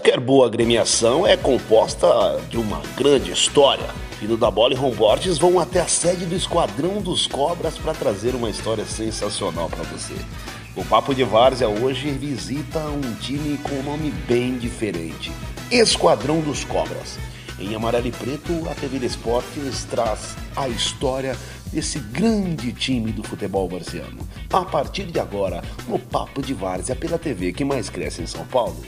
Qualquer boa agremiação é composta de uma grande história. Filho da Bola e Romborges vão até a sede do Esquadrão dos Cobras para trazer uma história sensacional para você. O Papo de Várzea hoje visita um time com um nome bem diferente: Esquadrão dos Cobras. Em amarelo e preto, a TV Esportes traz a história desse grande time do futebol varziano. A partir de agora, no Papo de Várzea pela TV que mais cresce em São Paulo.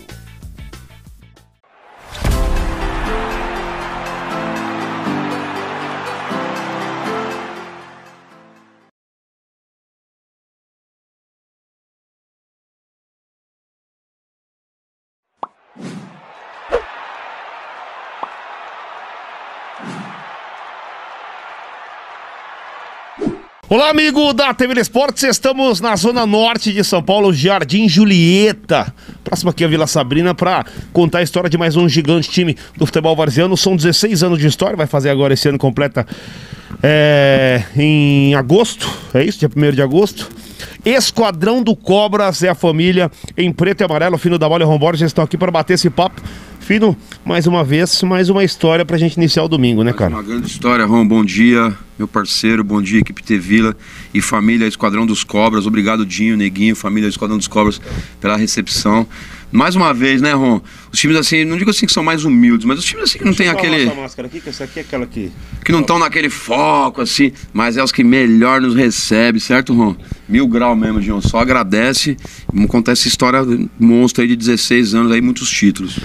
Olá, amigo da TV Esportes. Estamos na zona norte de São Paulo, Jardim Julieta. Próximo aqui a Vila Sabrina para contar a história de mais um gigante time do futebol varziano. São 16 anos de história, vai fazer agora esse ano completa é, em agosto, é isso? Dia 1 de agosto. Esquadrão do Cobras é a família em preto e amarelo. Fino da Bola e Romborges estão aqui para bater esse papo Fino, mais uma vez, mais uma história pra gente iniciar o domingo, né, cara? Uma grande história, Ron. Bom dia, meu parceiro. Bom dia, equipe T Vila e família Esquadrão dos Cobras. Obrigado, Dinho, Neguinho, família Esquadrão dos Cobras, pela recepção. Mais uma vez, né, Ron? Os times assim, não digo assim que são mais humildes, mas os times assim que não tem aquele. Essa máscara aqui, que essa aqui é aquela que. Que não estão naquele foco, assim, mas é os que melhor nos recebe, certo, Ron? Mil grau mesmo, Dinho. Só agradece. Vamos contar essa história monstro aí de 16 anos aí, muitos títulos.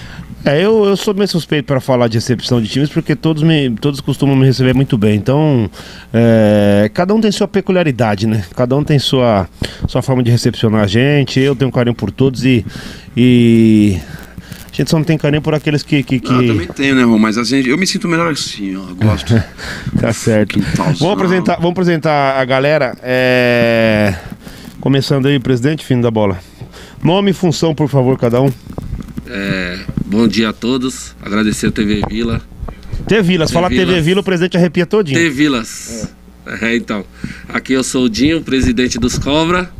É, eu, eu sou meio suspeito para falar de recepção de times, porque todos, me, todos costumam me receber muito bem. Então, é, cada um tem sua peculiaridade, né? Cada um tem sua, sua forma de recepcionar a gente. Eu tenho carinho por todos e. e... A gente só não tem carinho por aqueles que. que, que... Ah, também tenho, né, Rô? Mas assim, eu me sinto melhor assim, ó. Eu gosto. tá certo. Vamos apresentar, vamos apresentar a galera. É... Começando aí, presidente, fim da bola. Nome e função, por favor, cada um. É, bom dia a todos. Agradecer a TV Vila. TV Vilas, fala. TV Vila, o presidente arrepia todinho. TV Vilas. É. é. então. Aqui eu sou o Dinho, presidente dos Cobra.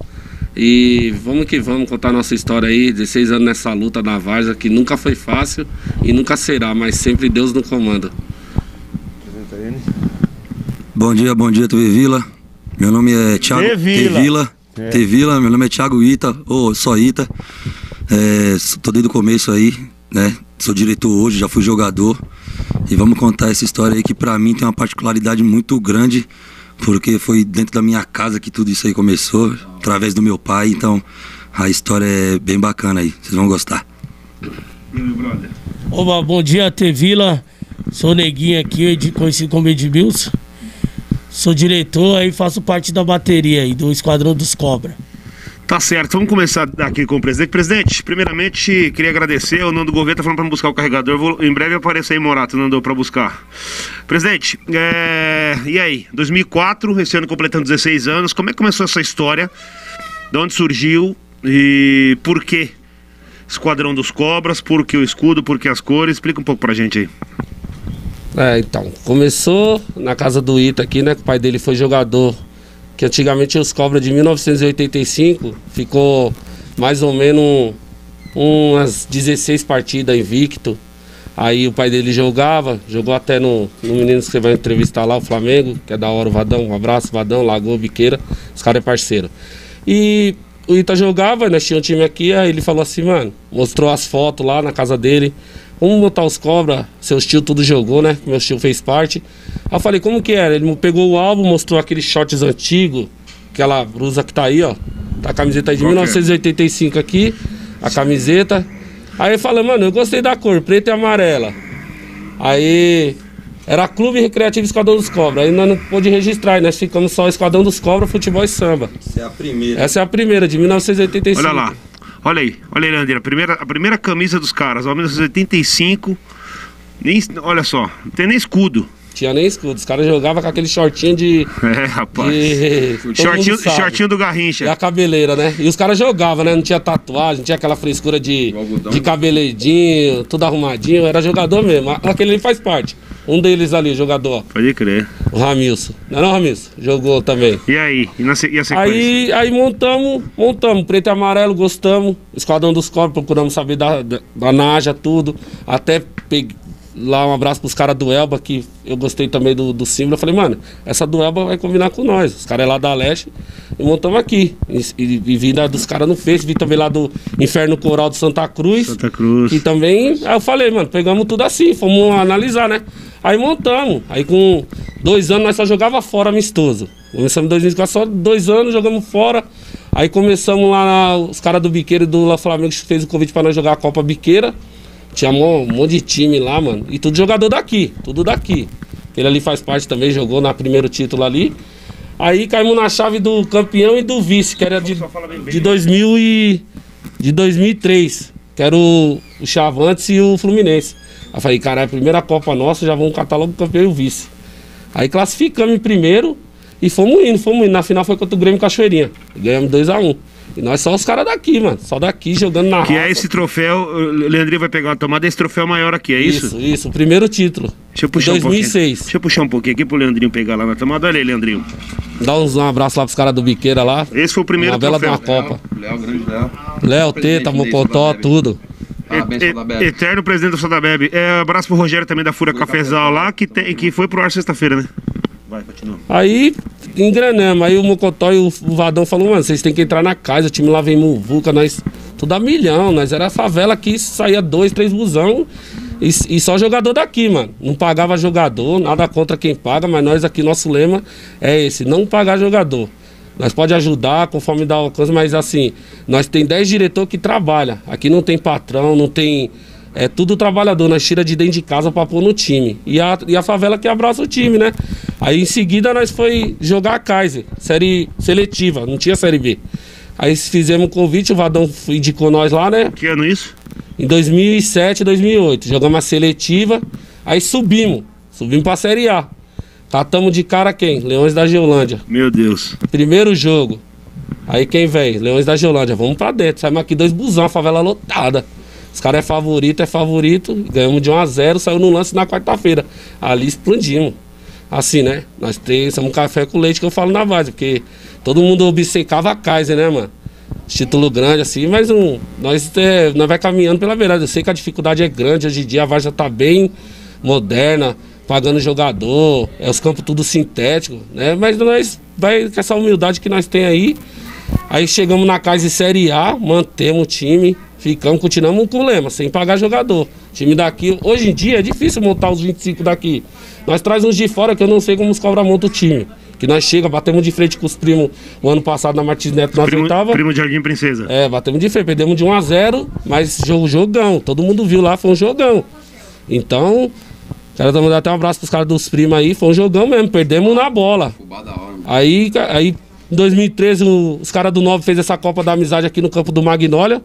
E vamos que vamos contar nossa história aí, 16 anos nessa luta da Varsa, que nunca foi fácil e nunca será, mas sempre Deus no comando. Bom dia, bom dia, TV Vila. Meu nome é Thiago T Vila. T Vila, meu nome é Thiago Ita, ou só Ita. É, tô desde o começo aí, né? Sou diretor hoje, já fui jogador. E vamos contar essa história aí que para mim tem uma particularidade muito grande, porque foi dentro da minha casa que tudo isso aí começou, através do meu pai. Então a história é bem bacana aí, vocês vão gostar. Meu brother? Oba, bom dia, T Vila. Sou Neguinho aqui, conhecido como Edmilson. Sou diretor aí, faço parte da bateria aí, do Esquadrão dos Cobra. Tá certo, vamos começar aqui com o presidente. Presidente, primeiramente queria agradecer. O Nando Gouveia tá falando para buscar o carregador. Vou, em breve aparecer aí, Morato, Nando, para buscar. Presidente, é... e aí? 2004, esse ano completando 16 anos. Como é que começou essa história? De onde surgiu e por que Esquadrão dos Cobras? Por que o escudo? Por que as cores? Explica um pouco pra gente aí. É, então, começou na casa do Ita aqui, né? Que o pai dele foi jogador que antigamente os cobras de 1985 ficou mais ou menos umas 16 partidas invicto. Aí o pai dele jogava, jogou até no, no menino que você vai entrevistar lá, o Flamengo, que é da hora o Vadão, um abraço, Vadão, Lagoa, Biqueira, os caras é parceiro. E o Ita jogava, nós tinha um time aqui, aí ele falou assim, mano, mostrou as fotos lá na casa dele, Vamos botar os cobra, seu tio tudo jogou, né? Meu tio fez parte. Aí eu falei, como que era? Ele pegou o álbum, mostrou aqueles shorts antigos, aquela blusa que tá aí, ó. Tá a camiseta aí de Qual 1985 é? aqui, a camiseta. Aí eu falei, mano, eu gostei da cor, preta e amarela. Aí era Clube Recreativo Esquadrão dos Cobras. Aí nós não pôde registrar, nós ficamos só Esquadrão dos Cobras, Futebol e Samba. Essa é a primeira. Essa é a primeira, de 1985. Olha lá. Olha aí, olha aí, Leandro, a primeira, a primeira camisa dos caras, 1985. Nem, olha só, não tem nem escudo. Tinha nem escudo, os caras jogavam com aquele shortinho de. É, rapaz. De, shortinho, shortinho do Garrincha. E a cabeleira, né? E os caras jogavam, né? Não tinha tatuagem, não tinha aquela frescura de, de cabeleirinho, tudo arrumadinho. Era jogador mesmo. Aquele ali faz parte. Um deles ali, jogador. Pode crer. O Ramilson. Não é não, Ramilson? Jogou também. E aí? E, na, e a sequência? Aí, aí montamos, montamos, preto e amarelo, gostamos. Esquadrão dos Corpos, procuramos saber da, da, da Naja, tudo. Até peguei lá um abraço pros caras do Elba, que eu gostei também do, do símbolo. Eu falei, mano, essa do Elba vai combinar com nós. Os caras é lá da Leste e montamos aqui. E, e, e vim dos caras no Face, vi também lá do Inferno Coral de Santa Cruz. Santa Cruz. E também, aí eu falei, mano, pegamos tudo assim, fomos analisar, né? Aí montamos. Aí com dois anos nós só jogava fora amistoso. Começamos em 2004, só dois anos jogamos fora. Aí começamos lá, os caras do Biqueiro do La Flamengo fez o convite para nós jogar a Copa Biqueira. Tinha um monte de time lá, mano. E tudo jogador daqui, tudo daqui. Ele ali faz parte também, jogou na primeiro título ali. Aí caímos na chave do campeão e do vice, que era de, de 2000 e de 2003, que era o, o Chavantes e o Fluminense. Aí falei, cara, é a primeira Copa nossa, já vamos catar logo o campeão e o vice. Aí classificamos em primeiro e fomos indo, fomos indo. Na final foi contra o Grêmio Cachoeirinha. Ganhamos 2x1. Um. E nós só os caras daqui, mano. Só daqui jogando na Que é raça. é esse troféu, o Leandrinho vai pegar uma tomada, esse troféu maior aqui, é isso? Isso, isso, o primeiro título. Deixa eu puxar 2006. Um Deixa eu puxar um pouquinho aqui pro Leandrinho pegar lá na tomada. Olha aí, Leandrinho. Dá uns, um abraço lá pros caras do Biqueira lá. Esse foi o primeiro uma troféu. Uma bela de uma Copa. Léo, grande Léo. Léo, Teta, Mocotó, tudo. Parabéns, e, Eterno presidente do Sodabeb. É, abraço pro Rogério também da Fura Cafezal lá, que, tem, que foi pro ar sexta-feira, né? Vai, continua. Aí engranamos. Aí o Mocotó e o Vadão falaram, mano, vocês têm que entrar na casa, o time lá vem Muvuca, nós. Tudo a milhão, nós era a favela que saía dois, três busão. E, e, só jogador daqui, mano. Não pagava jogador, nada contra quem paga, mas nós aqui, nosso lema é esse, não pagar jogador. Nós pode ajudar conforme dá coisa, mas assim, nós tem 10 diretores que trabalham. Aqui não tem patrão, não tem é tudo trabalhador, nós tira de dentro de casa para pôr no time. E a, e a favela que abraça o time, né? Aí em seguida nós foi jogar a Kaiser, série seletiva, não tinha série B. Aí fizemos um convite, o Vadão indicou nós lá, né? Que ano isso? Em 2007, 2008. Jogamos a seletiva, aí subimos. Subimos pra Série A. Catamos de cara quem? Leões da Geolândia. Meu Deus. Primeiro jogo. Aí quem vem? Leões da Geolândia. Vamos pra dentro. Saímos aqui dois busão, a favela lotada. Os caras é favorito, é favorito. Ganhamos de 1 a 0 saiu no lance na quarta-feira. Ali explodimos. Assim, né? Nós temos um café com leite que eu falo na base, porque todo mundo obcecava a Kaiser, né, mano? Título grande, assim, mas um, nós, é, nós vai caminhando pela verdade. Eu sei que a dificuldade é grande, hoje em dia a Varsa tá bem moderna, pagando jogador, é os campos tudo sintético, né? Mas nós vai com essa humildade que nós tem aí. Aí chegamos na casa de Série A, mantemos o time, Ficamos, continuamos com o lema, sem pagar jogador. Time daqui, hoje em dia é difícil montar os 25 daqui. Nós traz uns de fora que eu não sei como os cobra monta o time. Que nós chega, batemos de frente com os primos o ano passado na Martins Neto na primo, oitava. Primo de Jardim Princesa. É, batemos de frente, perdemos de 1 a 0 mas jogo, jogão. Todo mundo viu lá, foi um jogão. Então, quero mandar até um abraço pros caras dos primos aí, foi um jogão mesmo, perdemos na bola. Aí, aí em 2013, os caras do Nove fez essa Copa da Amizade aqui no campo do Magnólia.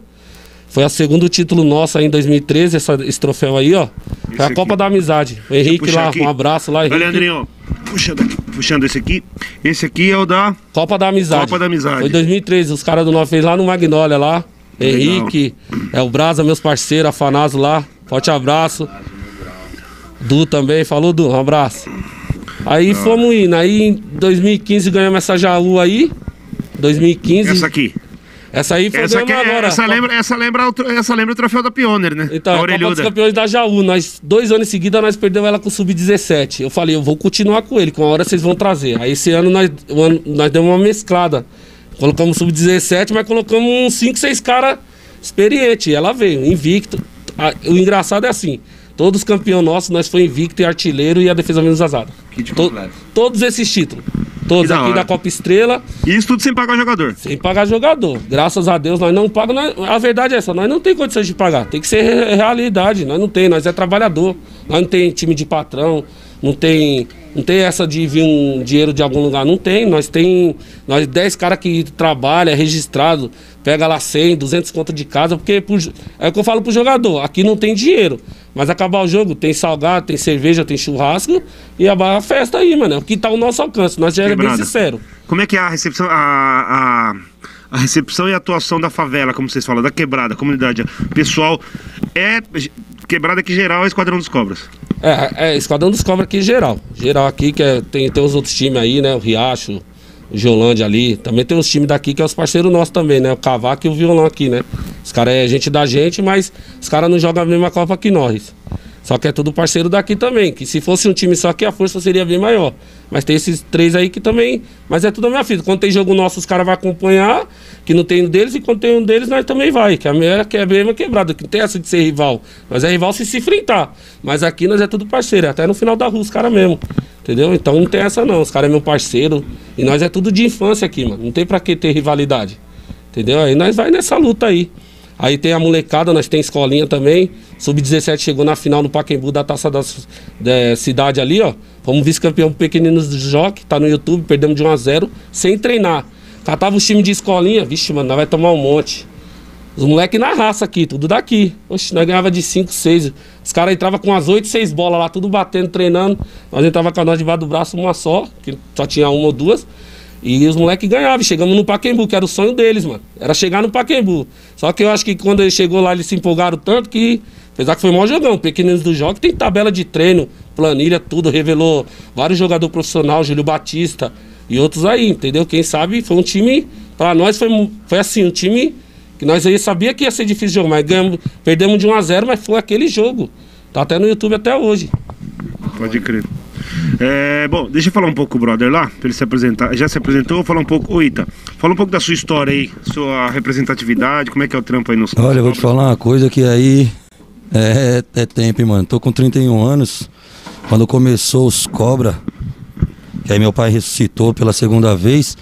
Foi o segundo título nosso aí em 2013, essa, esse troféu aí, ó. Foi a Copa da Amizade. O Henrique lá, aqui. um abraço lá, Henrique. Leandrinho, puxando, aqui, puxando esse aqui. Esse aqui é o da... Copa da Amizade. Copa da Amizade. Foi 2013, os caras do Nove fez lá no Magnólia lá. Legal. Henrique, é o Brasa, meus parceiros, Afanaso lá. Forte abraço. Du também, falou Du, um abraço. Aí fomos indo, aí em 2015 ganhamos essa Jaú aí. 2015. Essa aqui. Essa aí foi essa é, agora. Essa lembra, essa, lembra o, essa lembra o troféu da Pioneer, né? Então, a, a Copa dos Campeões da Jaú. Nós, dois anos em seguida, nós perdemos ela com o Sub-17. Eu falei, eu vou continuar com ele, com a hora vocês vão trazer. Aí esse ano nós, nós demos uma mesclada. Colocamos Sub-17, mas colocamos uns 5, 6 caras experientes. E ela veio, invicto. O engraçado é assim, todos os campeões nossos, nós foi invicto e artilheiro e a defesa menos azada. To, todos esses títulos. Todos da aqui hora. da Copa Estrela. E isso tudo sem pagar jogador? Sem pagar jogador. Graças a Deus nós não pagamos. a verdade é essa, nós não tem condições de pagar. Tem que ser realidade. Nós não tem, nós é trabalhador. Nós não tem time de patrão, não tem, não tem essa de vir um dinheiro de algum lugar. Não tem. Nós tem nós 10 caras que trabalham, é registrado, pega lá 100, 200 contas de casa, porque por, é o que eu falo pro jogador. Aqui não tem dinheiro. Mas acabar o jogo, tem salgado, tem cerveja, tem churrasco e a, festa aí, mano. É o que tá ao nosso alcance. Nós já é bem sincero. Como é que é a recepção, a, a, a, recepção e a atuação da favela, como vocês falam, da quebrada, comunidade? O pessoal é. Quebrada aqui geral é Esquadrão dos Cobras. É, é Esquadrão dos Cobras aqui geral. Geral aqui, que é, tem, tem os outros times aí, né? O Riacho, o Geolândia ali. Também tem os times daqui que é os parceiros nossos também, né? O Cavaco e o Violão aqui, né? Os caras é gente da gente, mas os caras não jogam a mesma Copa que nós. Só que é tudo parceiro daqui também. Que se fosse um time só aqui, a força seria bem maior. Mas tem esses três aí que também. Mas é tudo a minha filha. Quando tem jogo nosso, os caras vão acompanhar, que não tem um deles, e quando tem um deles, nós também vai. Que a minha que é bem quebrada, que não tem essa de ser rival. Nós é rival se se enfrentar. Mas aqui nós é tudo parceiro, até no final da rua, os caras mesmo. Entendeu? Então não tem essa não. Os caras é meu parceiro. E nós é tudo de infância aqui, mano. Não tem pra que ter rivalidade. Entendeu? Aí nós vai nessa luta aí. Aí tem a molecada, nós tem escolinha também. Sub-17 chegou na final no Paquembu da Taça da, da Cidade ali, ó. Fomos vice-campeão pequeninos do Joque, tá no YouTube, perdemos de 1 a 0 sem treinar. Catava os times de escolinha, vixe, mano, nós vai tomar um monte. Os moleques na raça aqui, tudo daqui. Oxe, nós ganhava de 5, 6. Os caras entravam com as 8, 6 bolas lá, tudo batendo, treinando. Nós entrava com a nós debaixo do braço, uma só, que só tinha uma ou duas. E os moleques ganhavam, chegamos no Paquembu, que era o sonho deles, mano. Era chegar no Paquembu. Só que eu acho que quando ele chegou lá, eles se empolgaram tanto que, apesar que foi maior jogão, pequeninos do jogo, tem tabela de treino, planilha, tudo, revelou vários jogadores profissionais, Júlio Batista e outros aí, entendeu? Quem sabe foi um time, para nós foi, foi assim, um time que nós aí sabia que ia ser difícil jogar, mas ganhamos, perdemos de 1 a 0 mas foi aquele jogo. Tá até no YouTube até hoje. Pode crer. É, bom, deixa eu falar um pouco, brother, lá, pra ele se apresentar. Já se apresentou, vou falar um pouco. Ô, Ita, fala um pouco da sua história aí, sua representatividade, como é que é o trampo aí no Olha, eu vou te falar uma coisa que aí é, é tempo, mano. Tô com 31 anos. Quando começou os Cobra, que aí meu pai ressuscitou pela segunda vez,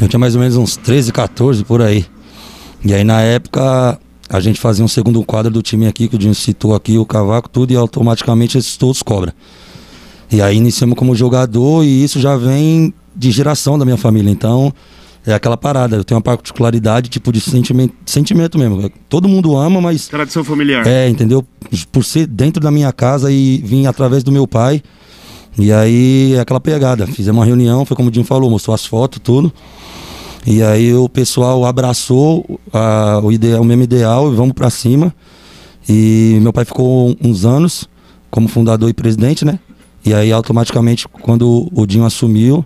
eu tinha mais ou menos uns 13, 14 por aí. E aí na época a gente fazia um segundo quadro do time aqui, que o Dinho citou aqui, o Cavaco, tudo, e automaticamente esses todos cobra. E aí iniciamos como jogador e isso já vem de geração da minha família. Então, é aquela parada. Eu tenho uma particularidade, tipo, de sentimento, sentimento mesmo. Todo mundo ama, mas. Tradição familiar. É, entendeu? Por ser dentro da minha casa e vir através do meu pai. E aí é aquela pegada. Fizemos uma reunião, foi como o Jim falou, mostrou as fotos, tudo. E aí o pessoal abraçou a, o, ideal, o mesmo ideal e vamos para cima. E meu pai ficou uns anos como fundador e presidente, né? E aí, automaticamente, quando o Dinho assumiu,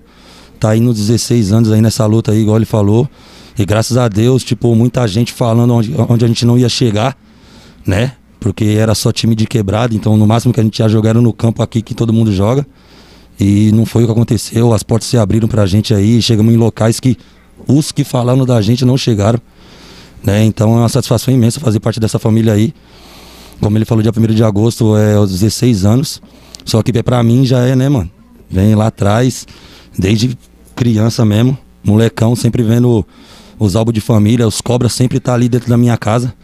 tá aí nos 16 anos aí nessa luta aí, igual ele falou. E graças a Deus, tipo, muita gente falando onde, onde a gente não ia chegar, né? Porque era só time de quebrada, então no máximo que a gente ia jogar era no campo aqui que todo mundo joga. E não foi o que aconteceu, as portas se abriram pra gente aí, chegamos em locais que os que falaram da gente não chegaram. Né? Então é uma satisfação imensa fazer parte dessa família aí. Como ele falou, dia 1 de agosto é aos 16 anos. Só que pra mim já é, né, mano? Vem lá atrás, desde criança mesmo, molecão, sempre vendo os álbuns de família, os cobras sempre tá ali dentro da minha casa.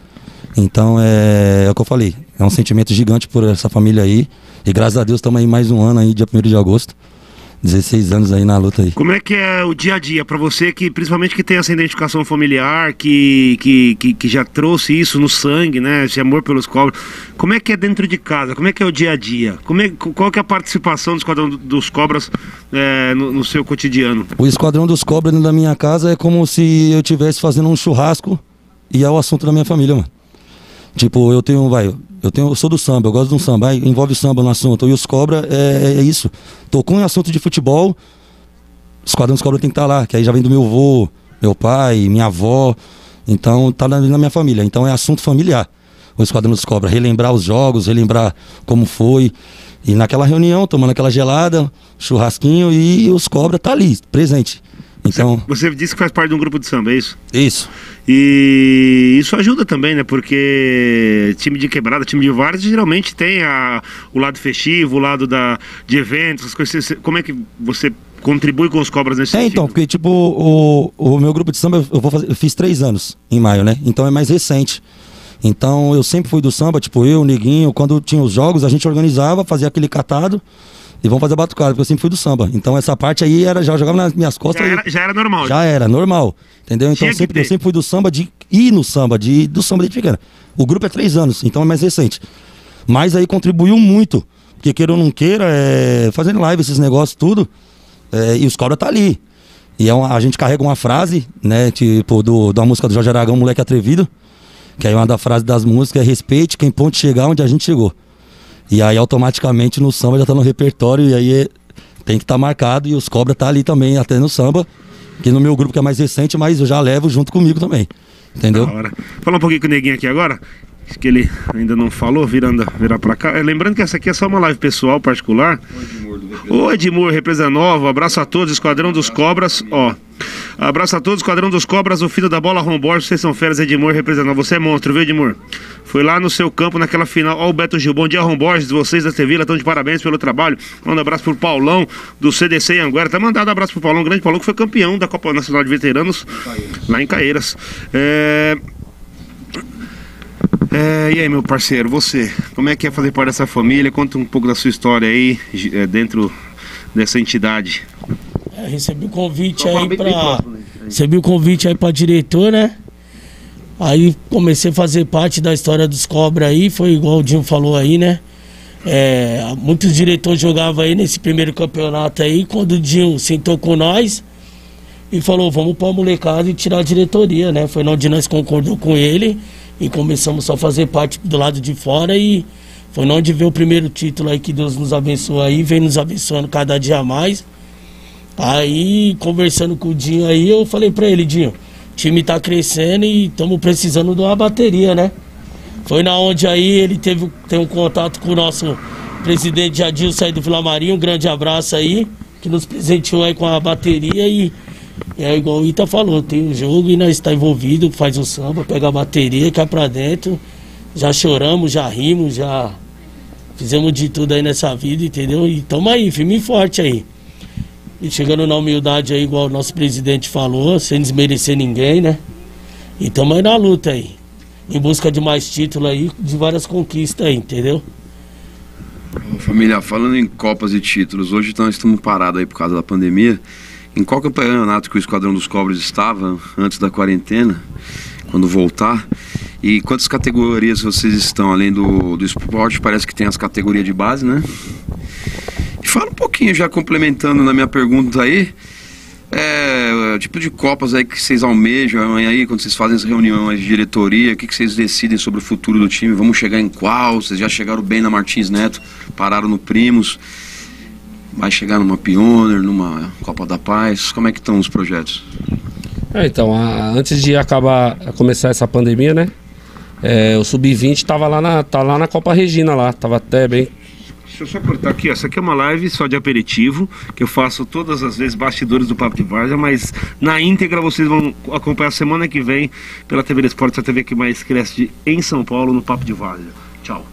Então é, é o que eu falei, é um sentimento gigante por essa família aí. E graças a Deus estamos aí mais um ano aí, dia 1 de agosto. 16 anos aí na luta aí. Como é que é o dia a dia para você, que principalmente que tem essa identificação familiar, que, que, que, que, já trouxe isso no sangue, né? Esse amor pelos cobras. Como é que é dentro de casa? Como é que é o dia a dia? Como é, qual que é a participação do Esquadrão dos Cobras é, no, no, seu cotidiano? O Esquadrão dos Cobras da minha casa é como se eu estivesse fazendo um churrasco e é o assunto da minha família, mano. Tipo, eu tenho, vai, eu, tenho, eu sou do samba, eu gosto de um samba, envolve samba no assunto. E os cobra é, é, é isso. Tocou em assunto de futebol, os quadrões cobra tem que estar tá lá, que aí já vem do meu avô, meu pai, minha avó. Então tá na, na minha família. Então é assunto familiar. O Esquadrão dos Cobra, relembrar os jogos, relembrar como foi. E naquela reunião, tomando aquela gelada, churrasquinho e os Cobra tá ali, presente. Então, você, você disse que faz parte de um grupo de samba, é isso? Isso. E isso ajuda também, né? Porque time de quebrada, time de vários, geralmente tem a, o lado festivo, o lado da, de eventos, as coisas. Como é que você contribui com os cobras nesse É, sentido? então, porque tipo, o, o meu grupo de samba, eu, vou fazer, eu fiz três anos em maio, né? Então é mais recente. Então eu sempre fui do samba, tipo eu, o Neguinho, quando tinha os jogos, a gente organizava, fazia aquele catado e vamos fazer a batucada, porque eu sempre fui do samba. Então essa parte aí era, já jogava nas minhas costas. Já era, já era normal. Já era, normal. Entendeu? Então eu sempre, eu sempre fui do samba de ir no samba, de, do samba de pequena. O grupo é três anos, então é mais recente. Mas aí contribuiu muito. Porque queira ou não queira, é, fazendo live, esses negócios, tudo. É, e os cobras tá ali. E é uma, a gente carrega uma frase, né, tipo, do, da música do Jorge Aragão, Moleque Atrevido. Que aí uma da frase das músicas é respeite quem ponte chegar onde a gente chegou. E aí automaticamente no samba já tá no repertório e aí tem que estar tá marcado e os cobra tá ali também, até no samba. Que no meu grupo que é mais recente, mas eu já levo junto comigo também. Entendeu? Fala um pouquinho com o Neguinho aqui agora que ele ainda não falou, virando, virar pra cá. É, lembrando que essa aqui é só uma live pessoal, particular. Ô Edmur, represa nova, abraço a todos, Esquadrão dos Cobras, ó. Abraço a todos, Esquadrão dos Cobras, o filho da bola Rombor, vocês são férias, Edmur, represa nova. Você é monstro, viu, Edmur? Foi lá no seu campo naquela final. Ó, o Beto Gil, bom dia, Romborges, vocês da Sevilla estão de parabéns pelo trabalho. Manda um abraço pro Paulão, do CDC Anguera. Tá mandado um abraço pro Paulão, grande Paulão, que foi campeão da Copa Nacional de Veteranos, lá em Caeiras. É... É, e aí, meu parceiro, você, como é que é fazer parte dessa família? Conta um pouco da sua história aí, é, dentro dessa entidade. É, recebi o convite aí para Recebi o convite aí para diretor, né? Aí comecei a fazer parte da história dos cobras aí, foi igual o Dinho falou aí, né? É, muitos diretores jogavam aí nesse primeiro campeonato aí, quando o Dinho sentou com nós e falou, vamos pôr a molecada e tirar a diretoria, né? Foi onde nós concordou com ele e começamos só a fazer parte do lado de fora e foi onde veio o primeiro título aí que Deus nos abençoou aí, vem nos abençoando cada dia mais. Aí, conversando com o Dinho aí, eu falei pra ele, Dinho, time tá crescendo e estamos precisando de uma bateria, né? Foi na onde aí ele teve tem um contato com o nosso presidente Jadilson aí do Vila Marinho, um grande abraço aí, que nos presenteou aí com a bateria e é igual o Ita falou, tem um jogo e nós está envolvido, faz o samba, pega a bateria, cai pra dentro. Já choramos, já rimos, já fizemos de tudo aí nessa vida, entendeu? E tamo aí, firme e forte aí. E chegando na humildade aí, igual o nosso presidente falou, sem desmerecer ninguém, né? E tamo aí na luta aí. Em busca de mais títulos aí, de várias conquistas aí, entendeu? Família, falando em Copas e títulos, hoje nós estamos parados aí por causa da pandemia. Em qual campeonato que o Esquadrão dos Cobras estava antes da quarentena, quando voltar? E quantas categorias vocês estão, além do, do esporte? Parece que tem as categorias de base, né? Fala um pouquinho, já complementando na minha pergunta aí, é, tipo de copas aí que vocês almejam aí, quando vocês fazem as reuniões de diretoria, o que, que vocês decidem sobre o futuro do time? Vamos chegar em qual? Vocês já chegaram bem na Martins Neto, pararam no Primos vai chegar numa Pioneer, numa Copa da Paz? Como é que estão os projetos? É, então, a, antes de acabar, começar essa pandemia, né? É, o Sub-20 estava lá na, tá lá na Copa Regina lá, tava até bem. Deixa eu só cortar aqui, essa aqui é uma live só de aperitivo, que eu faço todas as vezes bastidores do Papo de Várzea, mas na íntegra vocês vão acompanhar semana que vem pela TV Esportes, a TV que mais cresce em São Paulo no Papo de Várzea. Tchau.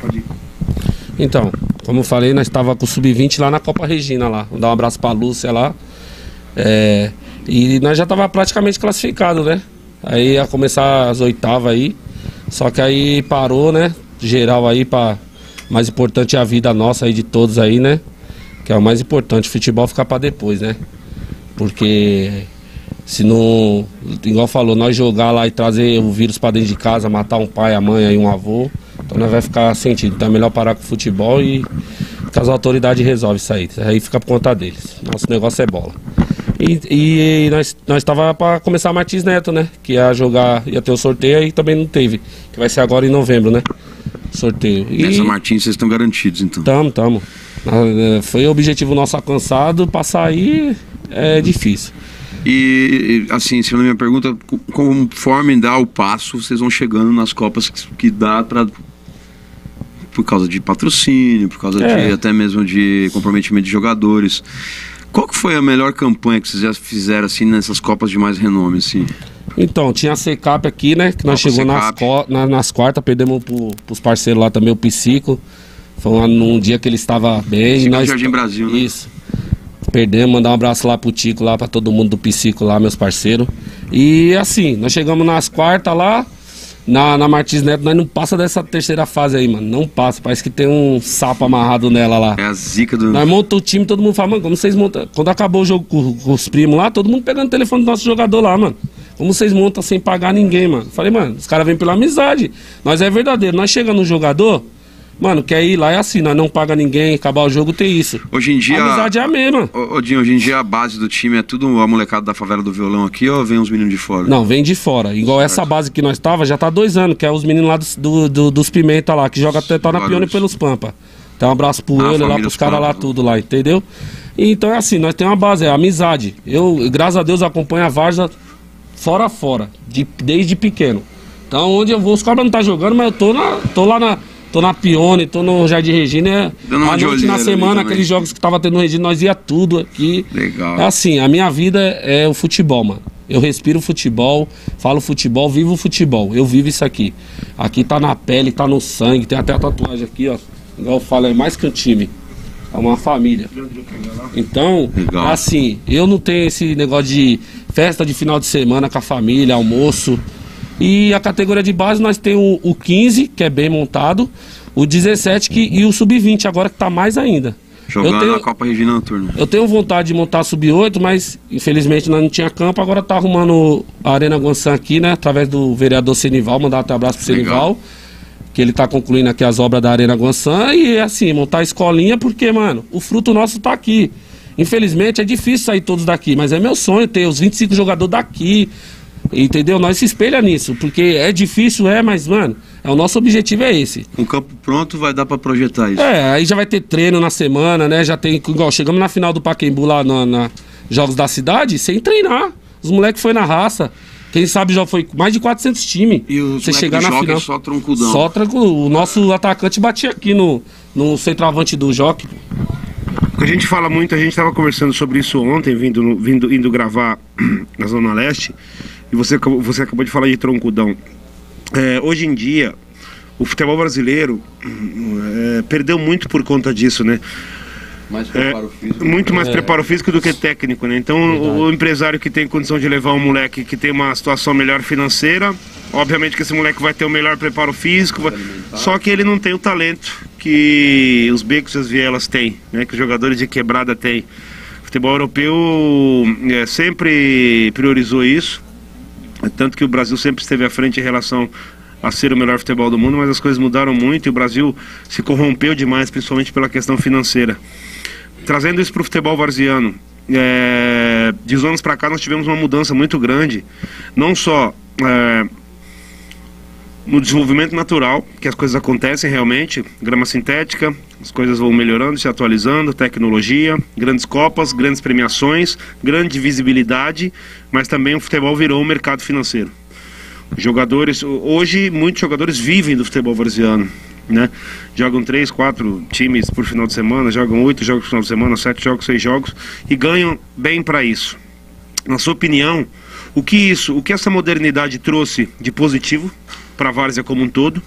Pode ir. Então, como eu falei, nós estava com o Sub-20 lá na Copa Regina lá. Vou dar um abraço pra Lúcia lá. É, e nós já tava praticamente classificado, né? Aí ia começar as oitavas aí. Só que aí parou, né? Geral aí para mais importante é a vida nossa aí de todos aí, né? Que é o mais importante, futebol ficar para depois, né? Porque se não, igual falou, nós jogar lá e trazer o vírus para dentro de casa, matar um pai, a mãe e um avô, então nós vai ficar sentido. Então é melhor parar com o futebol e que as autoridades resolvem isso aí. Aí fica por conta deles. Nosso negócio é bola. E, e nós, nós estava para começar Martins Neto, né? Que ia jogar, ia ter o sorteio e também não teve. Que vai ser agora em novembro, né? Sorteio. E Nessa Martins vocês estão garantidos, então? Tamo, tamo. É, foi o objetivo nosso alcançado, passar aí é difícil. E, assim, se a minha pergunta, conforme dá o passo, vocês vão chegando nas Copas que, que dá para por causa de patrocínio, por causa é. de até mesmo de comprometimento de jogadores. Qual que foi a melhor campanha que vocês já fizeram assim nessas Copas de mais renome assim? Então, tinha a Secap aqui, né? Que nós chegamos nas, na, nas quartas, perdemos pro, pros parceiros lá também, o Psico. Foi um, num dia que ele estava bem. nós, Jardim Brasil, né? Isso. Perdemos, mandar um abraço lá pro Tico, lá pra todo mundo do Psico lá, meus parceiros. E assim, nós chegamos nas quartas lá, na, na Martins Neto, nós não passa dessa terceira fase aí, mano. Não passa. Parece que tem um sapo amarrado nela lá. É a zica do. Nós montamos o time, todo mundo fala, mano, como vocês montam. Quando acabou o jogo com, com, os primos lá, todo mundo pegando o telefone do nosso jogador lá, mano. Como vocês montam sem pagar ninguém, mano? Falei, mano, os caras vêm pela amizade. Nós é verdadeiro. Nós chegamos no jogador, Mano, quer ir lá é assim, nós não paga ninguém, acabar o jogo tem isso. Hoje em dia. A amizade é a mesma. Ô, ô, Dinho, hoje em dia a base do time é tudo a molecada da favela do violão aqui ou vem os meninos de fora? Não, vem de fora. Igual certo. essa base que nós tava, já tá dois anos, que é os meninos lá do, do, dos Pimenta lá, que joga até tá na Pione pelos Pampa. Então um abraço pro ah, ele lá, pros caras lá, tudo lá, entendeu? Então é assim, nós temos uma base, é amizade. Eu, graças a Deus, acompanho a Varsa fora fora, de, desde pequeno. Então onde eu vou, os caras não tá jogando, mas eu tô, na, tô lá na tô na Pione, tô no Jardim Regina. Dando uma noite na semana, aqueles jogos que tava tendo no Regina, nós ia tudo aqui. Legal. É assim, a minha vida é o futebol, mano. Eu respiro futebol, falo futebol, vivo futebol. Eu vivo isso aqui. Aqui tá na pele, tá no sangue, tem até a tatuagem aqui, ó. Igual eu falo, é mais que um time. É uma família. Então, Legal. assim, eu não tenho esse negócio de festa de final de semana com a família, almoço. E a categoria de base nós temos o, o 15, que é bem montado, o 17 que, e o sub-20 agora que está mais ainda. Jogando tenho, na Copa Regional Turno. Eu tenho vontade de montar sub-8, mas infelizmente nós não tinha campo, agora tá arrumando a Arena Guançã aqui, né? Através do vereador Senival, mandar até um abraço pro Senival. Que ele tá concluindo aqui as obras da Arena Guançã e assim, montar a escolinha, porque, mano, o fruto nosso tá aqui. Infelizmente é difícil sair todos daqui, mas é meu sonho ter os 25 jogadores daqui, Entendeu? Nós se espelha nisso, porque é difícil, é, mas, mano, é, o nosso objetivo é esse. Com o campo pronto, vai dar para projetar isso. É, aí já vai ter treino na semana, né? Já tem, igual, chegamos na final do Paquembu lá na, na Jogos da Cidade, sem treinar. Os moleques foi na raça. Quem sabe já foi mais de 400 times. E você chegar na final. É só troncudão. Só troncudão. O nosso atacante batia aqui no, no centroavante do Joque. A gente fala muito, a gente estava conversando sobre isso ontem, vindo, vindo, indo gravar na Zona Leste. E você, você acabou de falar de troncudão. É, hoje em dia, o futebol brasileiro é, perdeu muito por conta disso, né? Mais preparo é, físico. Muito mais é. preparo físico do que técnico, né? Então, o, o, empresário que tem condição de levar um moleque que tem uma situação melhor financeira, obviamente que esse moleque vai ter o melhor preparo físico, só que ele não tem o talento que os becos e as vielas têm, né? Que os jogadores de quebrada têm. O futebol europeu é, sempre priorizou isso. Tanto que o Brasil sempre esteve à frente em relação a ser o melhor futebol do mundo, mas as coisas mudaram muito e o Brasil se corrompeu demais, principalmente pela questão financeira. Trazendo isso para o futebol varziano, é, de anos para cá nós tivemos uma mudança muito grande, não só é, no desenvolvimento natural, que as coisas acontecem realmente, grama sintética, as coisas vão melhorando, se atualizando, tecnologia, grandes copas, grandes premiações, grande visibilidade, mas também o futebol virou um mercado financeiro. Jogadores, hoje muitos jogadores vivem do futebol varziano, né? Jogam três, quatro times por final de semana, jogam oito jogos por final de semana, sete jogos, seis jogos e ganham bem para isso. Na sua opinião, o que isso, o que essa modernidade trouxe de positivo para a várzea como um todo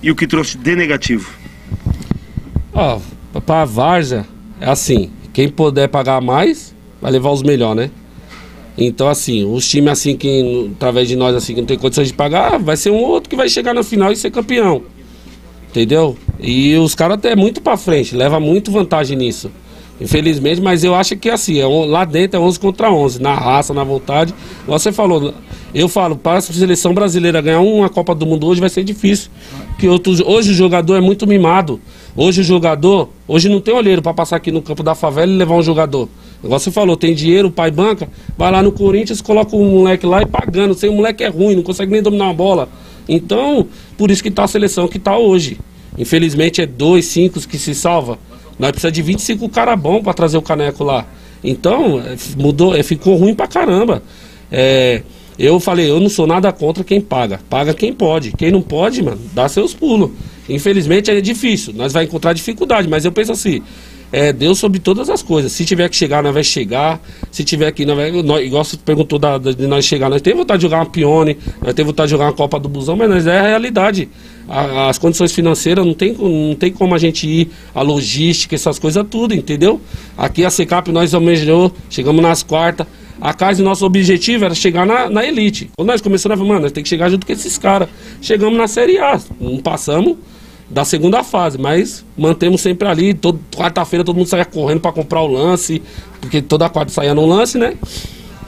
e o que trouxe de negativo? Ó, oh, para a várzea é assim, quem puder pagar mais vai levar os melhores, né? Então assim, os times assim que através de nós assim que não tem condições de pagar, vai ser um outro que vai chegar na final e ser campeão. Entendeu? E os caras até muito para frente, leva muito vantagem nisso. Infelizmente, mas eu acho que assim, é, lá dentro é 11 contra 11, na raça, na vontade. Você falou, eu falo, para a seleção brasileira ganhar uma Copa do Mundo hoje vai ser difícil. Que outros, hoje o jogador é muito mimado. Hoje o jogador, hoje não tem olheiro para passar aqui no campo da favela e levar um jogador. Você falou, tem dinheiro, o pai banca, vai lá no Corinthians, coloca um moleque lá e pagando. Sem o moleque é ruim, não consegue nem dominar uma bola. Então, por isso que está a seleção que está hoje. Infelizmente é dois, cinco que se salva. Nós precisamos de 25 cara bom para trazer o caneco lá. Então, é, mudou, é, ficou ruim pra caramba. É, eu falei, eu não sou nada contra quem paga. Paga quem pode. Quem não pode, mano, dá seus pulos. Infelizmente é difícil. Nós vai encontrar dificuldade, mas eu penso assim, é Deus sobre todas as coisas. Se tiver que chegar, nós vai chegar. Se tiver que, nós vai, nós, igual você perguntou da, de nós chegar, nós temos vontade de jogar uma pione, nós temos vontade de jogar uma Copa do Busão, mas nós é a realidade. A, as condições financeiras não tem, não tem como a gente ir, a logística, essas coisas tudo, entendeu? Aqui a Secap nós almejou, chegamos nas quartas. A casa, nosso objetivo era chegar na, na elite. Quando nós começamos, mano, nós temos que chegar junto com esses caras. Chegamos na Série A, não passamos da segunda fase, mas mantemos sempre ali. Quarta-feira todo mundo saia correndo para comprar o lance, porque toda quarta saía no lance, né?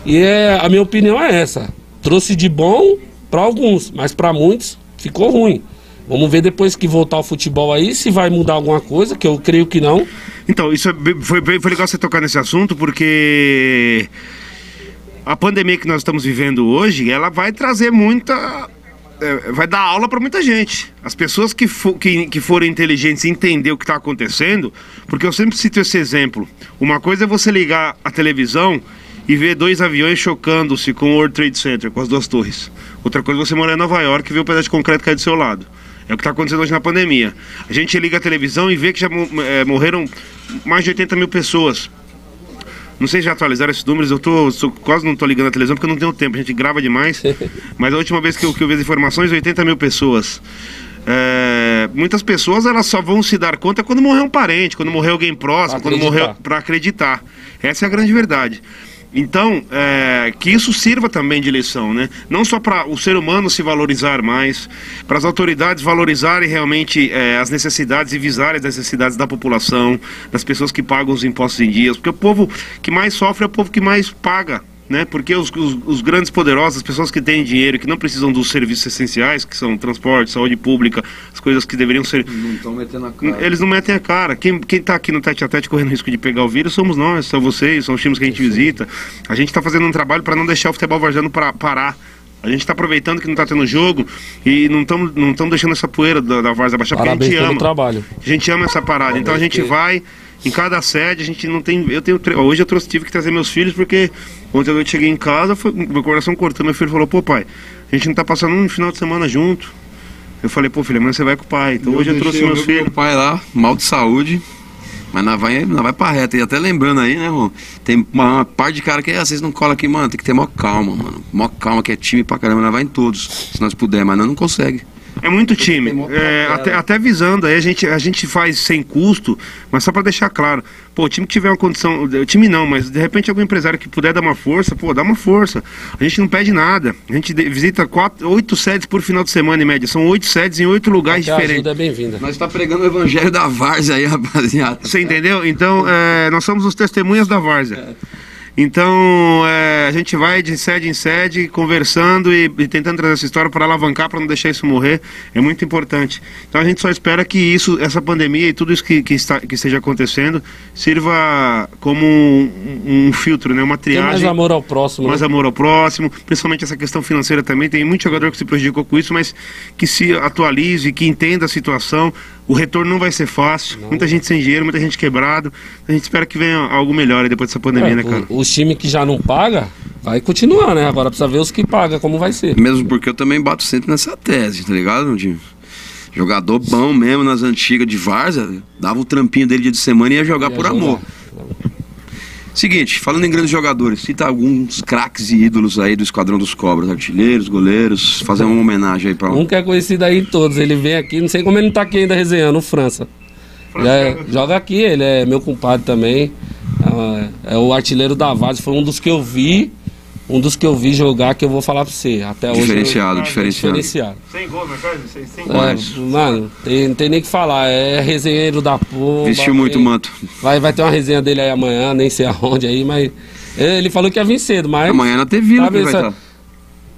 E é, a minha opinião é essa. Trouxe de bom para alguns, mas para muitos ficou ruim. Vamos ver depois que voltar o futebol aí se vai mudar alguma coisa, que eu creio que não. Então, isso é, foi, foi legal você tocar nesse assunto, porque a pandemia que nós estamos vivendo hoje, ela vai trazer muita. É, vai dar aula para muita gente. As pessoas que, for, que, que forem inteligentes e entender o que está acontecendo, porque eu sempre cito esse exemplo. Uma coisa é você ligar a televisão e ver dois aviões chocando-se com o World Trade Center, com as duas torres. Outra coisa é você morar em Nova York e ver o pedaço de concreto cair do seu lado. É o que está acontecendo hoje na pandemia. A gente liga a televisão e vê que já é, morreram mais de 80 mil pessoas. Não sei se já atualizaram esses números, eu tô, tô, quase não estou ligando a televisão porque eu não tenho tempo, a gente grava demais. mas a última vez que eu, que eu vi as informações, 80 mil pessoas. É, muitas pessoas elas só vão se dar conta quando morrer um parente, quando morrer alguém próximo, quando morrer para acreditar. Essa é a grande verdade. Então, é, que isso sirva também de lição, né? Não só para o ser humano se valorizar mais, para as autoridades valorizarem realmente é, as necessidades e visarem as necessidades da população, das pessoas que pagam os impostos em dias, porque o povo que mais sofre é o povo que mais paga né? Porque os, os, os, grandes poderosos, as pessoas que têm dinheiro, que não precisam dos serviços essenciais, que são transporte, saúde pública, as coisas que deveriam ser. Não estão metendo a cara. Eles não metem a cara. Quem, quem tá aqui no tete a tete correndo risco de pegar o vírus somos nós, são vocês, são os times que a gente visita. A gente está fazendo um trabalho para não deixar o futebol varjando para parar. A gente está aproveitando que não está tendo jogo e não estamos não deixando essa poeira da, da Varsa baixar, porque a gente ama. Trabalho. A gente ama essa parada. Então a gente vai em cada sede, a gente não tem. Eu tenho. Hoje eu trouxe, tive que trazer meus filhos porque ontem eu cheguei em casa, foi, meu coração cortando. Meu filho falou: pô, pai, a gente não tá passando um final de semana junto. Eu falei: pô, filho, amanhã você vai com o pai. Então eu hoje eu trouxe meus filhos. Meu pai lá, mal de saúde. Mas nós vai, nós vai pra reta. E até lembrando aí, né, irmão? Tem uma, uma parte de cara que ah, vocês não colam aqui, mano. Tem que ter mó calma, mano. Mó calma, que é time pra caramba. Nós vai em todos, se nós puder, mas nós não consegue. É muito time. É, até, até visando, aí a gente, a gente faz sem custo, mas só para deixar claro. Pô, o time que tiver uma condição. O time não, mas de repente algum empresário que puder dar uma força, pô, dá uma força. A gente não pede nada. A gente visita quatro, oito sedes por final de semana em média. São oito sedes em oito lugares diferentes. Ajuda é bem-vinda. Nós está pregando o evangelho da Várzea aí, rapaziada. Você entendeu? Então, é, nós somos os testemunhas da Várzea. É. Então, é, a gente vai de sede em sede, conversando e, e tentando trazer essa história para alavancar, para não deixar isso morrer. É muito importante. Então, a gente só espera que isso, essa pandemia e tudo isso que, que, está, que esteja acontecendo sirva como um, um filtro, né? uma triagem. Tem mais amor ao próximo. Mais né? amor ao próximo, principalmente essa questão financeira também. Tem muito jogador que se prejudicou com isso, mas que se atualize, que entenda a situação. O retorno não vai ser fácil. Não. Muita gente sem dinheiro, muita gente quebrado. A gente espera que venha algo melhor depois dessa pandemia, é, né, cara? Os times que já não paga, vai continuar, né? Agora precisa ver os que pagam, como vai ser. Mesmo porque eu também bato sempre nessa tese, tá ligado, Nandinho? Jogador bom mesmo nas antigas de Varza, dava o trampinho dele dia de semana e ia jogar ia por jogar. amor. Seguinte, falando em grandes jogadores, cita alguns craques e ídolos aí do Esquadrão dos Cobras, artilheiros, goleiros, fazer uma homenagem aí pra um. Um que é conhecido aí em todos, ele vem aqui, não sei como ele não tá aqui ainda resenhando, o França. É, joga aqui, ele é meu compadre também. É, é o artilheiro da Vaz, foi um dos que eu vi um dos que eu vi jogar que eu vou falar pra você. Até hoje. Diferenciado, eu... diferenciado. diferenciado. Sem gol, meu cara? Sem, sem é, Mano, tem, não tem nem que falar. É resenheiro da porra. Vestiu muito manto. Vai, vai ter uma resenha dele aí amanhã, nem sei aonde aí, mas. Ele falou que ia vir cedo, mas. Amanhã na TV, tá, vai estar.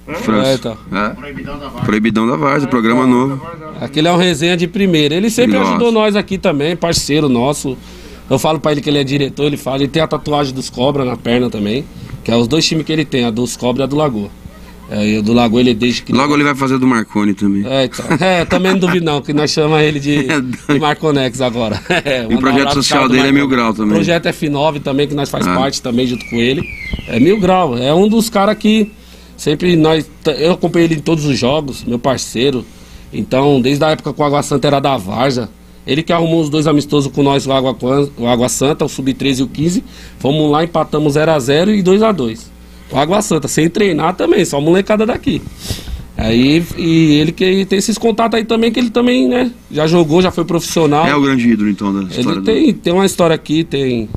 É? França. É, então. é. Proibidão da Varsa. Proibidão da Varsa, programa novo. Aquele é um resenha de primeira. Ele sempre Nossa. ajudou nós aqui também, parceiro nosso. Eu falo pra ele que ele é diretor, ele fala, ele tem a tatuagem dos cobras na perna também. Que é os dois times que ele tem, a dos Cobra e a do Lagoa. É, e o do Lagoa ele deixa que. Logo ele vai fazer do Marconi também. É, então. É, também não duvido não, que nós chamamos ele de, é de Marconex agora. É, e o projeto social dele é Mil Grau também. O projeto F9 também, que nós faz ah. parte também junto com ele. É Mil Grau. É um dos caras que sempre nós. Eu acompanhei ele em todos os jogos, meu parceiro. Então, desde a época com o Água Santa era da Varza. Ele que arrumou os dois amistosos com nós, o Água, o Água Santa, o Sub-13 e o 15. Fomos lá, empatamos 0x0 e 2x2. O Água Santa, sem treinar também, só molecada daqui. Aí, e ele que tem esses contatos aí também, que ele também, né, já jogou, já foi profissional. É o grande ídolo, então, da história Ele tem, do... tem uma história aqui, tem...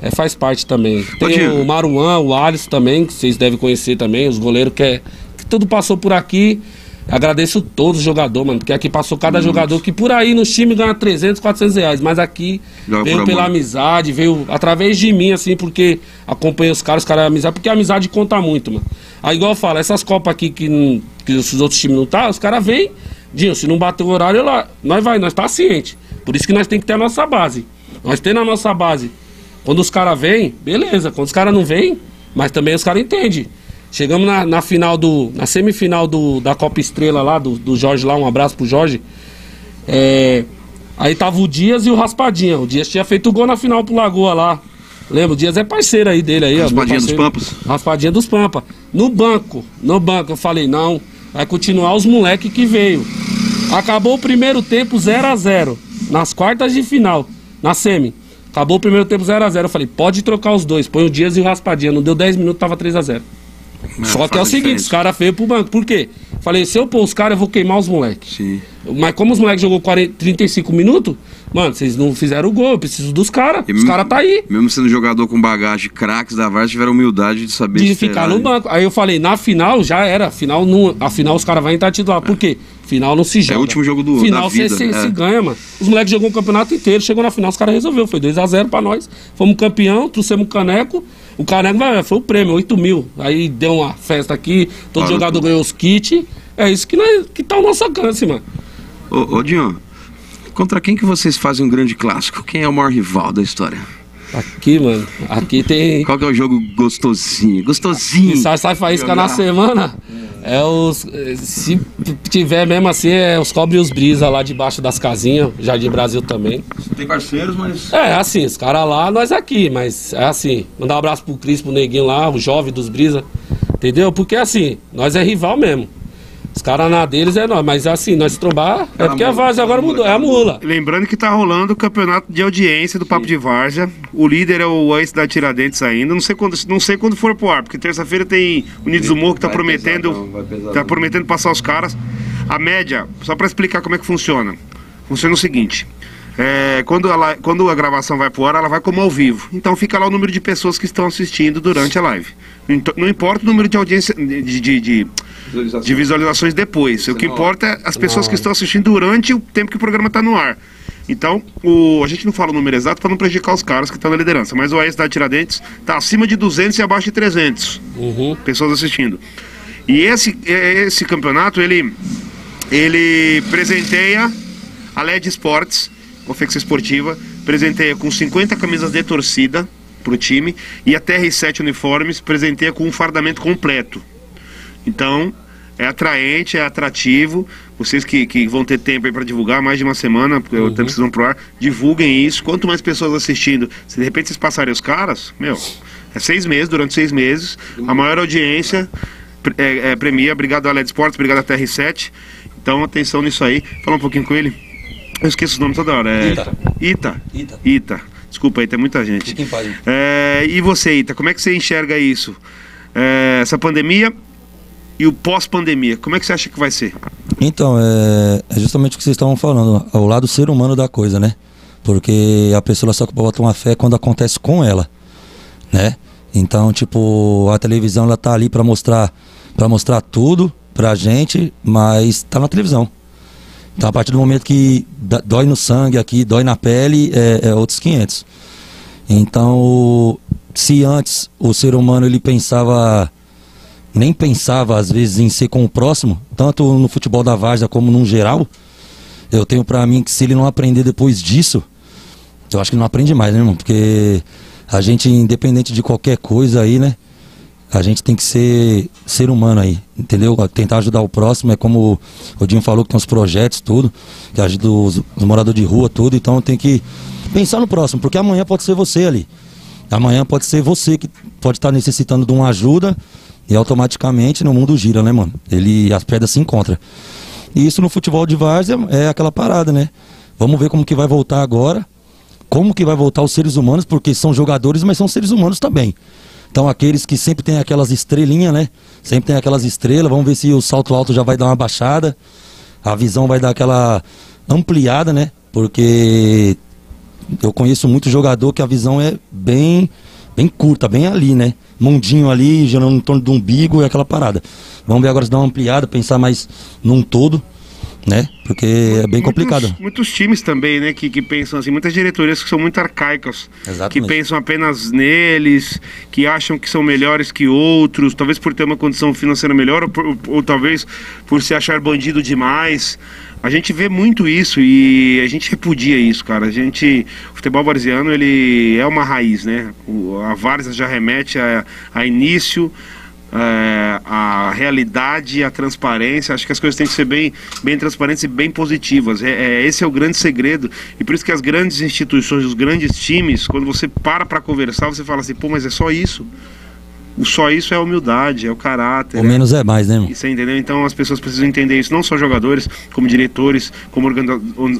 É, faz parte também. Tem o Maruan, o Alisson também, que vocês devem conhecer também, os goleiros que, é, que tudo passou por aqui. Agradeço todos os jogadores, mano, porque aqui passou cada jogador que por aí nos times ganha 300, 400 reais, mas aqui veio pela amizade, veio através de mim, assim, porque acompanha os caras, os caras é amizade, porque a amizade conta muito, mano. Aí, igual eu falo, essas Copas aqui que, que os outros times não tá, os caras vêm, Dinho, se não bater o horário, lá, nós vai, nós tá ciente. Por isso que nós tem que ter a nossa base. Nós temos a nossa base. Quando os caras vêm, beleza. Quando os caras não vêm, mas também os caras entendem. Chegamos na, na, final do. Na semifinal do, da Copa Estrela lá, do, do Jorge lá, um abraço pro Jorge. É, aí tava o Dias e o Raspadinha. O Dias tinha feito o gol na final pro Lagoa lá. Lembra? O Dias é parceiro aí dele aí, Raspadinha dos Pampas. Raspadinha dos Pampas. No banco, no banco, eu falei, não, vai continuar os moleques que veio. Acabou o primeiro tempo 0 a 0 Nas quartas de final, na semi. Acabou o primeiro tempo 0 a 0 Eu falei, pode trocar os dois, põe o Dias e o Raspadinha. Não deu 10 minutos, tava 3 a 0 Só que é o seguinte, os caras feios pro banco. Por quê? Falei, se eu pôr os caras, eu vou queimar os moleques. Mas como os moleques jogou 40, 35 minutos, mano, vocês não fizeram o gol, eu preciso dos caras. Os caras tá aí. Mesmo sendo jogador com bagagem, craques da Varsa tiveram humildade de saber De ficar no banco. Aí eu falei, na final já era. Final não, a final os caras vão entrar titular. Por quê? Final não se joga. É o último jogo do Final você se, é. se, ganha, mano. Os moleques jogou o campeonato inteiro, chegou na final, os caras resolveu. Foi 2x0 pra nós. Fomos campeão, trouxemos caneco. O caneco foi o prêmio, 8 mil. Aí deu uma festa aqui, todo ah, jogador ganhou os kits. É isso que, nós, que tá o nosso alcance, mano. Ô, ô Dinho, contra quem que vocês fazem um grande clássico? Quem é o maior rival da história? Aqui, mano, aqui tem. Qual que é o jogo gostosinho? Gostosinho. Sai, sai faísca na semana. É os. Se tiver mesmo assim, é os cobre e os brisa lá debaixo das casinhas, Jardim Brasil também. Tem parceiros, mas. É, assim, os caras lá, nós aqui, mas é assim. Mandar um abraço pro Cris, pro Neguinho lá, o jovem dos brisa. Entendeu? Porque assim, nós é rival mesmo. Os caras na deles é nós, mas assim, nós trombar é, é porque a Várzea agora mudou, é a mula. Lembrando que tá rolando o campeonato de audiência do Papo Sim. de Várzea. O líder é o ex da Tiradentes ainda. Não sei quando, não sei quando for pro ar, porque terça-feira tem Unidos do Morro que tá vai prometendo. Pesar, tá prometendo passar os caras. A média, só para explicar como é que funciona. Funciona o seguinte. É, quando, ela, quando a gravação vai pro ar, ela vai como ao vivo. Então fica lá o número de pessoas que estão assistindo durante a live. Não importa o número de audiência de, de, de de visualizações depois. O que importa é as pessoas que estão assistindo durante o tempo que o programa está no ar. Então, o, a gente não fala o número exato para não prejudicar os caras que estão na liderança, mas o AES da Tiradentes está acima de 200 e abaixo de 300 uhum. pessoas assistindo. E esse, esse campeonato, ele, ele presenteia a LED Esportes, confecção esportiva, presenteia com 50 camisas de torcida para o time e a TR7 Uniformes presenteia com um fardamento completo. Então, é atraente, é atrativo. Vocês que, que vão ter tempo aí para divulgar, mais de uma semana, porque uhum. o tempo vocês vão pro ar, divulguem isso. Quanto mais pessoas assistindo, se de repente vocês passarem os caras, meu, é seis meses, durante seis meses, a maior audiência é, é, premia. Obrigado, Aled Esportes, obrigado a TR7. Então, atenção nisso aí. Fala um pouquinho com ele. Eu esqueço o nome toda hora. É... Ita. Ita. Ita. Ita. Desculpa aí, tem muita gente. É, e você, Ita, como é que você enxerga isso? É, essa pandemia e o pós-pandemia? Como é que você acha que vai ser? Então, é, é justamente o que vocês estavam falando, ao lado ser humano da coisa, né? Porque a pessoa só bota uma fé quando acontece com ela, né? Então, tipo, a televisão ela tá ali para mostrar para mostrar tudo pra gente, mas tá na televisão. Então, a partir do momento que dói no sangue aqui, dói na pele, é, é outros 500. Então, se antes o ser humano ele pensava nem pensava às vezes em ser com o próximo, tanto no futebol da Várzea como no geral. Eu tenho para mim que se ele não aprender depois disso, eu acho que não aprende mais, né, irmão? Porque a gente, independente de qualquer coisa aí, né? A gente tem que ser ser humano aí, entendeu? Tentar ajudar o próximo, é como o Dinho falou que tem os projetos, tudo, que ajuda os, os moradores de rua, tudo, então tem que pensar no próximo, porque amanhã pode ser você ali. Amanhã pode ser você que pode estar necessitando de uma ajuda e automaticamente no mundo gira, né, mano? Ele, as pedras se encontram. E isso no futebol de várzea é aquela parada, né? Vamos ver como que vai voltar agora. Como que vai voltar os seres humanos, porque são jogadores, mas são seres humanos também. Então aqueles que sempre tem aquelas estrelinhas, né? Sempre tem aquelas estrelas, vamos ver se o salto alto já vai dar uma baixada. A visão vai dar aquela ampliada, né? Porque eu conheço muito jogador que a visão é bem bem curta, bem ali, né? Mundinho ali, girando em torno do umbigo e aquela parada. Vamos ver agora se dá uma ampliada, pensar mais num todo. Né? Porque é bem complicado. Muitos, muitos times também, né, que, que pensam assim, muitas diretorias que são muito arcaicas, Exatamente. que pensam apenas neles, que acham que são melhores que outros, talvez por ter uma condição financeira melhor ou, ou, ou talvez por se achar bandido demais. A gente vê muito isso e a gente repudia isso, cara. A gente, o futebol varziano, ele é uma raiz, né? O, a várzea já remete a, a início é, a realidade, a transparência. Acho que as coisas têm que ser bem, bem transparentes e bem positivas. É, é, esse é o grande segredo. E por isso que as grandes instituições, os grandes times, quando você para para conversar, você fala assim, pô, mas é só isso. O só isso é a humildade, é o caráter. O é... menos é mais, né? Você entendeu? Então as pessoas precisam entender isso, não só jogadores, como diretores, como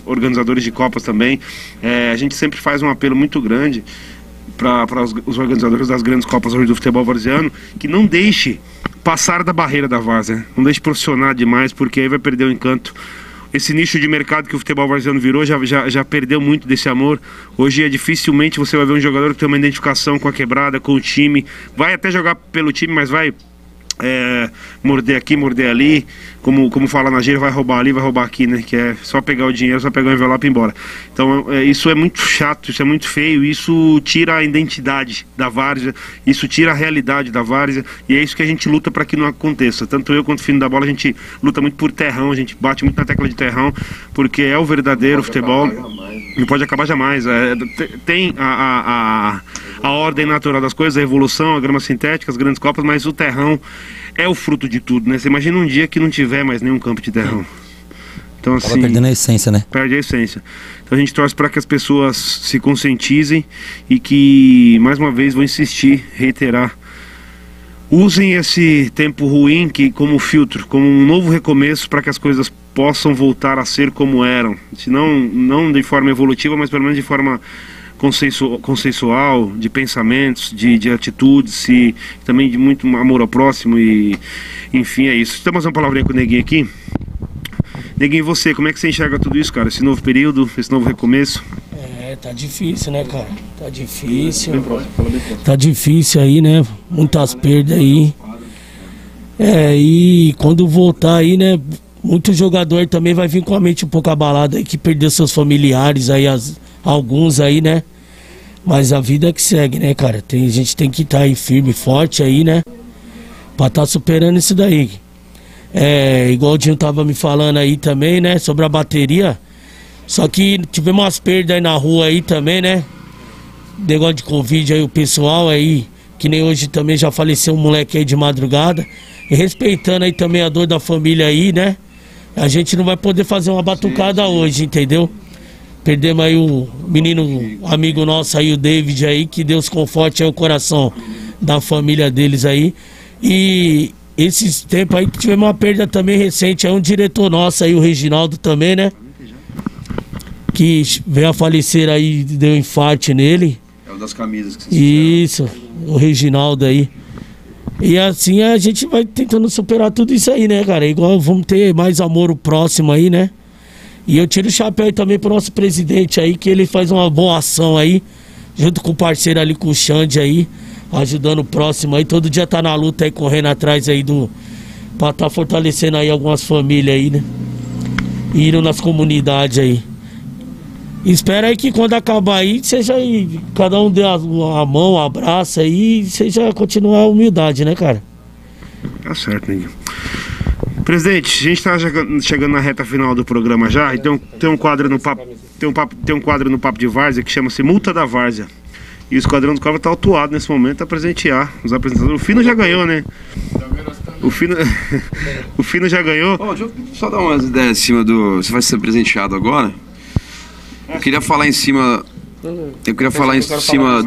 organizadores de Copas também. É, a gente sempre faz um apelo muito grande para os, organizadores das grandes Copas hoje do futebol varziano que não deixe passar da barreira da várzea, não deixe profissionar demais, porque aí vai perder o encanto. Esse nicho de mercado que o futebol varziano virou já, já, já perdeu muito desse amor. Hoje é dificilmente você vai ver um jogador que tem uma identificação com a quebrada, com o time, vai até jogar pelo time, mas vai é, morder aqui, morder ali, como, como fala na gíria, vai roubar ali, vai roubar aqui, né? Que é só pegar o dinheiro, só pegar o envelope e ir embora. Então é, isso é muito chato, isso é muito feio, isso tira a identidade da várzea, isso tira a realidade da várzea, e é isso que a gente luta para que não aconteça. Tanto eu quanto o Fino da Bola, a gente luta muito por terrão, a gente bate muito na tecla de terrão, porque é o verdadeiro futebol. Não pode acabar jamais. É, tem a, a, a, a ordem natural das coisas, a evolução, a grama sintética, as grandes copas, mas o terrão é o fruto de tudo, né? Você imagina um dia que não tiver mais nenhum campo de terrão. Então, assim, Tava perdendo a essência, né? Perde a essência. Então a gente torce para que as pessoas se conscientizem e que, mais uma vez, vou insistir, reiterar, usem esse tempo ruim que como filtro, como um novo recomeço para que as coisas possam voltar a ser como eram. Se não, não de forma evolutiva, mas pelo menos de forma consensual, consensual de pensamentos, de, de atitudes e também de muito amor ao próximo e enfim, é isso. Temos uma palavrinha com o Neguinho aqui. Neguinho, você, como é que você enxerga tudo isso, cara? Esse novo período, esse novo recomeço? É, tá difícil, né, cara? Tá difícil. Tá difícil aí, né? Muitas perdas aí. É, e quando voltar aí, né? Muito jogador também vai vir com a mente um pouco abalada aí, que perdeu seus familiares aí, as, alguns aí, né? Mas a vida é que segue, né, cara? Tem, a gente tem que estar tá aí firme, forte aí, né? Pra estar tá superando isso daí. É, igual o Dinho tava me falando aí também, né? Sobre a bateria. Só que tivemos umas perdas aí na rua aí também, né? Negócio de Covid aí, o pessoal aí, que nem hoje também já faleceu um moleque aí de madrugada. E respeitando aí também a dor da família aí, né? A gente não vai poder fazer uma batucada sim, sim. hoje, entendeu? Perdemos aí o menino amigo nosso aí, o David aí, que Deus conforte aí o coração da família deles aí. E esses tempos aí tivemos uma perda também recente, aí um diretor nosso aí, o Reginaldo também, né? Que veio a falecer aí, deu um infarte nele. É o das camisas que você Isso, o Reginaldo aí. E assim a gente vai tentando superar tudo isso aí, né, cara? Igual vamos ter mais amor o próximo aí, né? E eu tiro o chapéu aí também pro nosso presidente aí, que ele faz uma boa ação aí, junto com o parceiro ali, com o Xande aí, ajudando o próximo aí. Todo dia tá na luta aí, correndo atrás aí do. pra tá fortalecendo aí algumas famílias aí, né? E indo nas comunidades aí. Espera aí que quando acabar aí, seja aí, cada um dê a, a mão, um aí, seja continuar a humildade, né, cara? Tá certo, Ninho. Presidente, a gente está chegando na reta final do programa já, então tem um quadro no papo, tem um, papo, tem um quadro no Papo de Várzea que chama-se Multa da Várzea. E o Esquadrão do Cobra está atuado nesse momento a presentear os apresentadores. O Fino já ganhou, né? O Fino, o Fino já ganhou. Oh, deixa eu só dar umas ideias em cima do. Você vai ser presenteado agora? Eu queria falar em cima. Eu queria falar em cima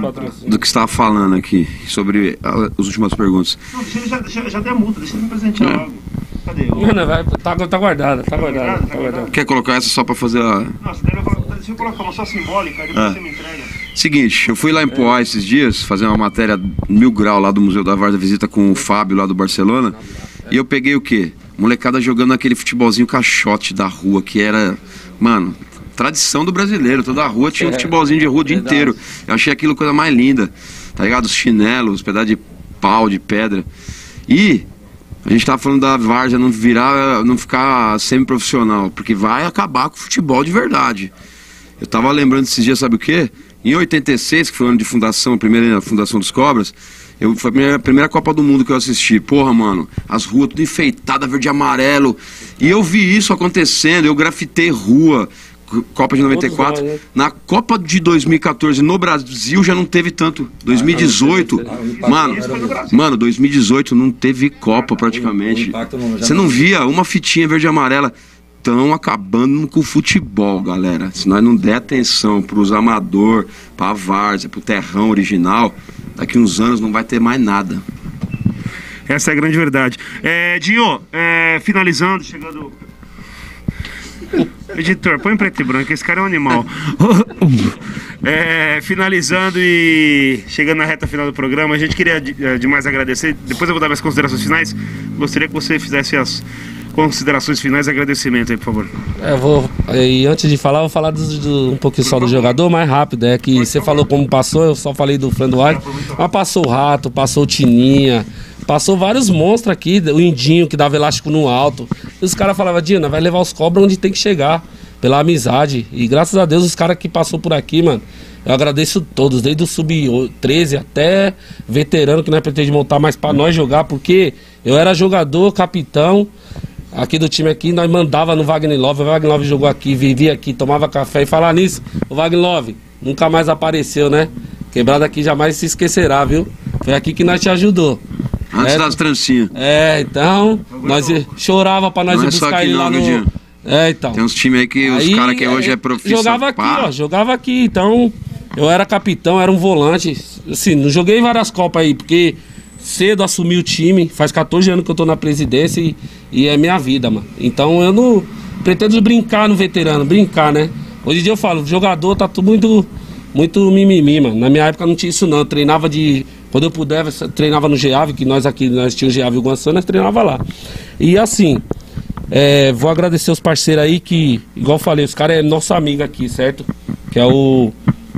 do que você estava falando aqui, sobre as últimas perguntas. Não, deixa ele já, já, já deu a multa, deixa ele me presentear é. logo. Cadê? Não, vai, tá, tá guardada, tá guardada, tá guardada. Quer colocar essa só pra fazer a. Nossa, deixa eu colocar uma só simbólica, depois é. você me entrega. Seguinte, eu fui lá em Poá esses dias fazer uma matéria mil grau lá do Museu da Varda, visita com o Fábio lá do Barcelona. E eu peguei o quê? Molecada jogando aquele futebolzinho caixote da rua, que era, mano, tradição do brasileiro. Toda a rua tinha um é, futebolzinho de rua o dia inteiro. Eu achei aquilo coisa mais linda, tá ligado? Os chinelos, os pedaços de pau, de pedra. E A gente tá falando da Várzea não virar, não ficar semi-profissional, porque vai acabar com o futebol de verdade. Eu tava lembrando esses dias, sabe o quê? Em 86, que foi o ano de fundação, a primeira fundação dos Cobras, eu, foi a primeira, primeira Copa do Mundo que eu assisti. Porra, mano, as ruas tudo enfeitadas, verde e amarelo. E eu vi isso acontecendo, eu grafitei rua. Copa de 94. Né? Na Copa de 2014 no Brasil já não teve tanto. 2018, mano, mano, 2018 não teve Copa praticamente. Você não via uma fitinha verde e amarela. Estão acabando com o futebol, galera. Se nós não der atenção para os amador, para a várzea, para o terrão original, daqui uns anos não vai ter mais nada. Essa é a grande verdade. É, Dinho, é, finalizando, chegando Editor, põe preto e branco, esse cara é um animal. é, finalizando e chegando na reta final do programa, a gente queria eh, demais agradecer. Depois eu vou dar minhas considerações finais. Gostaria que você fizesse as considerações finais e agradecimento aí, por favor. É, vou, e antes de falar, vou falar do, do, um pouquinho só do jogador, mais rápido. É que você falou como passou, eu só falei do Fernando White, mas passou o Rato, passou o Tininha, passou vários monstros aqui, o Indinho que dava elástico no alto. E os caras falavam, Dina, vai levar os cobras onde tem que chegar, pela amizade. E graças a Deus os caras que passou por aqui, mano, eu agradeço todos, desde o sub-13 até veterano que nós pretende montar mais para nós jogar, porque eu era jogador, capitão aqui do time aqui, nós mandava no Wagner Love, o Wagner Love jogou aqui, vivia aqui, tomava café e falar nisso, o Wagner Love nunca mais apareceu, né? Quebrado aqui jamais se esquecerá, viu? Foi aqui que nós te ajudou. Antes é, das trancinhas. É, então, nós chorava pra nós não ir é buscar ele lá no... É, então. Tem uns times aí que os caras que hoje é profissional. Jogava aqui, pá. ó, jogava aqui, então... Eu era capitão, era um volante. Assim, não joguei várias Copas aí, porque cedo assumi o time. Faz 14 anos que eu tô na presidência e, e é minha vida, mano. Então eu não pretendo brincar no veterano, brincar, né? Hoje em dia eu falo, jogador tá tudo muito, muito mimimi, mano. Na minha época não tinha isso não. Eu treinava de. Quando eu pudesse, treinava no GEAV, que nós aqui, nós tínhamos GEAV e Guançã, nós treinava lá. E assim, é, vou agradecer os parceiros aí que, igual eu falei, os caras é nosso amigo aqui, certo? Que é o,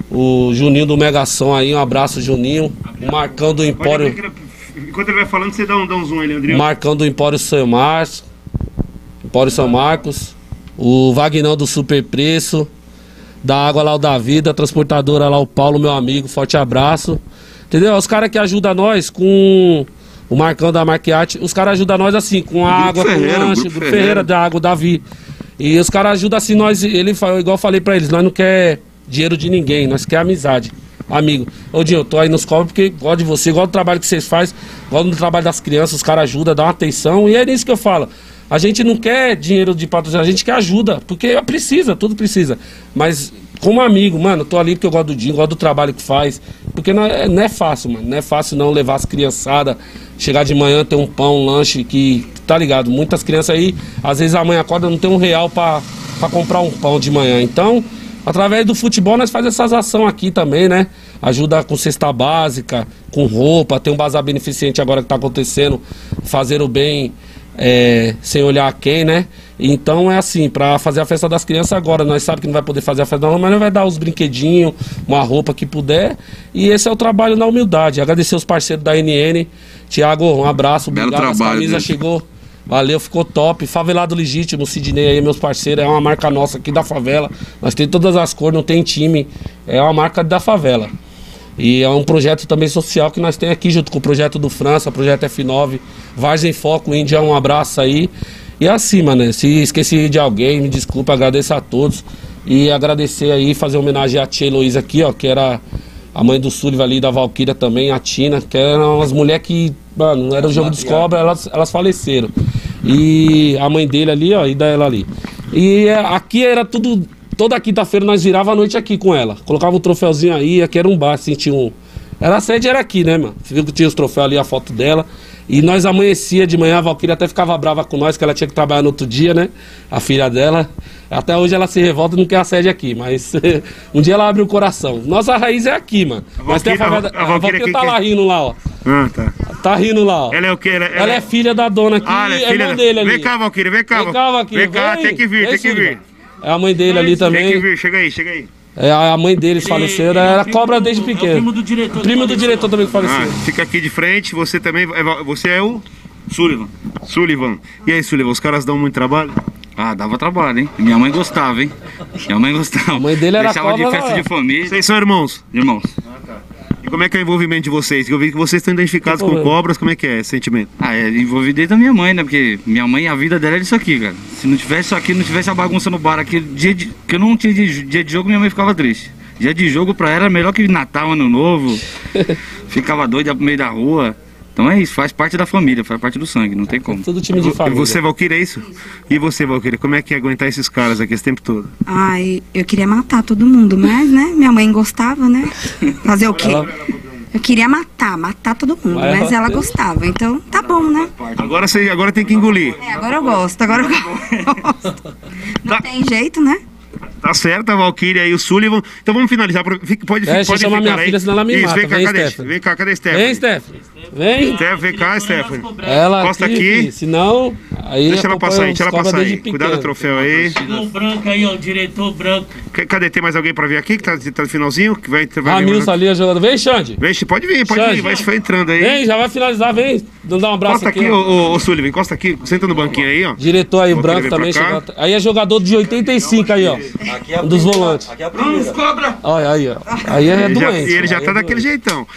o Juninho do Megação aí, um abraço, Juninho. O Marcão do Empório. Enquanto ele vai falando, você dá um, dá um zoom aí, Leandrinho. Marcão do Empório São Marcos. Empório São Marcos. O Vagnão do Super Preço. Da Água lá o Davi, da transportadora lá o Paulo, meu amigo. Forte abraço. Entendeu? Os caras que ajudam nós com o Marcão da Marqueate, os caras ajudam nós assim, com a água, Ferreira, com lanche, Grupo Ferreira. da Água, Davi. E os caras ajudam assim nós, ele igual eu falei pra eles, nós não quer dinheiro de ninguém, nós quer amizade amigo. Ô Dinho, eu tô aí nos cobros porque gosto de você, gosto do trabalho que vocês fazem, gosto do trabalho das crianças, os caras ajudam, dão uma atenção. E é nisso que eu falo. A gente não quer dinheiro de patrocínio, a gente quer ajuda, porque precisa, tudo precisa. Mas como amigo, mano, tô ali porque eu gosto do Dinho, gosto do trabalho que faz. Porque não é, não é fácil, mano. Não é fácil não levar as criançadas, chegar de manhã, ter um pão, um lanche que. Tá ligado? Muitas crianças aí, às vezes a mãe acorda não tem um real para comprar um pão de manhã. Então, Através do futebol nós fazemos essas ações aqui também, né? Ajuda com cesta básica, com roupa, tem um bazar beneficente agora que está acontecendo, fazer o bem é, sem olhar a quem, né? Então é assim, para fazer a festa das crianças agora, nós sabemos que não vai poder fazer a festa não, mas nós vai dar os brinquedinhos, uma roupa que puder. E esse é o trabalho na humildade. Agradecer os parceiros da NN. Tiago, um abraço, obrigado. Belo trabalho, a camisa chegou Valeu, ficou top. Favelado Legítimo, Sidney aí, meus parceiros, é uma marca nossa aqui da favela. Nós temos todas as cores, não tem time. É uma marca da favela. E é um projeto também social que nós temos aqui, junto com o projeto do França, projeto F9, Vars em Foco, Índia, um abraço aí. E assim, mano, se esqueci de alguém, me desculpa, agradeço a todos. E agradecer aí, fazer homenagem à tia Heloísa aqui, ó, que era a mãe do Sullivan ali, da Valquíria também, a Tina, que eram umas mulheres que, mano, era o jogo dos cobras, elas, elas faleceram. E a mãe dele ali, ó, e dela ali. E é, aqui era tudo. Toda quinta-feira nós virava a noite aqui com ela. Colocava um troféuzinho aí, aqui era um bar, assim, tinha um. Era a sede, era aqui, né, mano? Você viu que tinha os troféus ali, a foto dela. E nós amanhecia de manhã, a Valquíria até ficava brava com nós, que ela tinha que trabalhar no outro dia, né? A filha dela. Até hoje ela se revolta e não quer a sede aqui, mas um dia ela abre o coração. Nossa raiz é aqui, mano. A mas tem a favela. A, a Valquíria tá lá rindo lá, ó. Ah, tá. Tá rindo lá, ó. Ela é o quê? Ela, ela, ela é... é filha da dona aqui ah, ela é, filha da... dele ali. Vem cá, Valquíria, vem cá. Vem cá, Valquíria. Vem cá, tem que vir, tem que vir. É a mãe dele ali também. Tem que vir, chega aí, chega aí. É, a mãe deles faleceu, era cobra desde pequeno. É o primo do diretor. Primo do diretor também que faleceu. Ah, fica aqui de frente, você também. Você é o. Sullivan. Sullivan. E aí, Sullivan, os caras dão muito trabalho? Ah, dava trabalho, hein? Minha mãe gostava, hein? Minha mãe gostava. A mãe dele era Deixava de festa de família. Vocês são irmãos? Irmãos. E como é que é o envolvimento de vocês? Eu vi que vocês estão identificados com cobras, como é que é esse sentimento? Ah, é envolvido desde a minha mãe, né? Porque minha mãe, a vida dela era isso aqui, cara. Se não tivesse isso aqui, não tivesse a bagunça no bar aqui, dia de, que eu não tinha dia, dia de jogo, minha mãe ficava triste. Dia de jogo pra ela era melhor que Natal, Ano Novo. ficava doida pro meio da rua. Então é isso, faz parte da família, faz parte do sangue, não tem como. Todo time de família. Você, Valquíria, é isso? E você, Valquíria, como é que é aguentar esses caras aqui esse tempo todo? Ai, eu queria matar todo mundo, mas, né, minha mãe gostava, né? Fazer o quê? Ela... Eu queria matar, matar todo mundo, mas, mas ela gostava, então tá bom, né? Agora você agora tem que engolir. É, agora eu gosto, agora eu gosto. Não tá. tem jeito, né? Tá certo, a Valkyria e o Sullivan. Então vamos finalizar. Pode, é, pode chamar minha aí. filha, senão ela me Isso, mata. Vem cá, vem, cadê? Stephanie. Vem cá, cadê Stephanie? Vem, Stephanie. Vem. Stephanie, vem cá, Stephanie. Ela Costa aqui. aqui. Senão, aí deixa ela passar aí, deixa ela passar aí. Cuidado do troféu aí. O branco aí, ó, o diretor branco. Cadê? Tem mais alguém pra vir aqui que tá, tá no finalzinho? Que vai, vai Ramilson ali, a jogador. Vem, Xande. Vem, pode vir, pode Xande. vir. Vai, vai entrando aí. Vem, já vai finalizar, vem. Dá um abraço Costa aqui, ô, ô, Sullivan, encosta aqui, senta no banquinho aí, ó. Diretor aí, branco também. Aí é jogador de 85 aí, ó. Um dos volantes. Aqui é a primeira. cobra! Olha aí, ó. Aí é doente. E ele já tá daquele jeitão.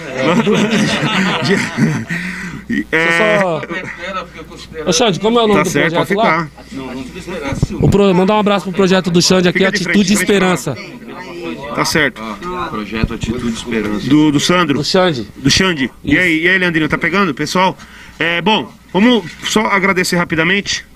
É... Só... Ô Xande, como é o nome tá do certo, projeto lá? O pro... Mandar um abraço pro projeto do Xande aqui, Atitude e Esperança. Tá certo. Ah, projeto Atitude Esperança. Do, do Sandro? Do Xande. Do Xande. E aí, e aí, Leandrinho, tá pegando, pessoal? É, bom, vamos só agradecer rapidamente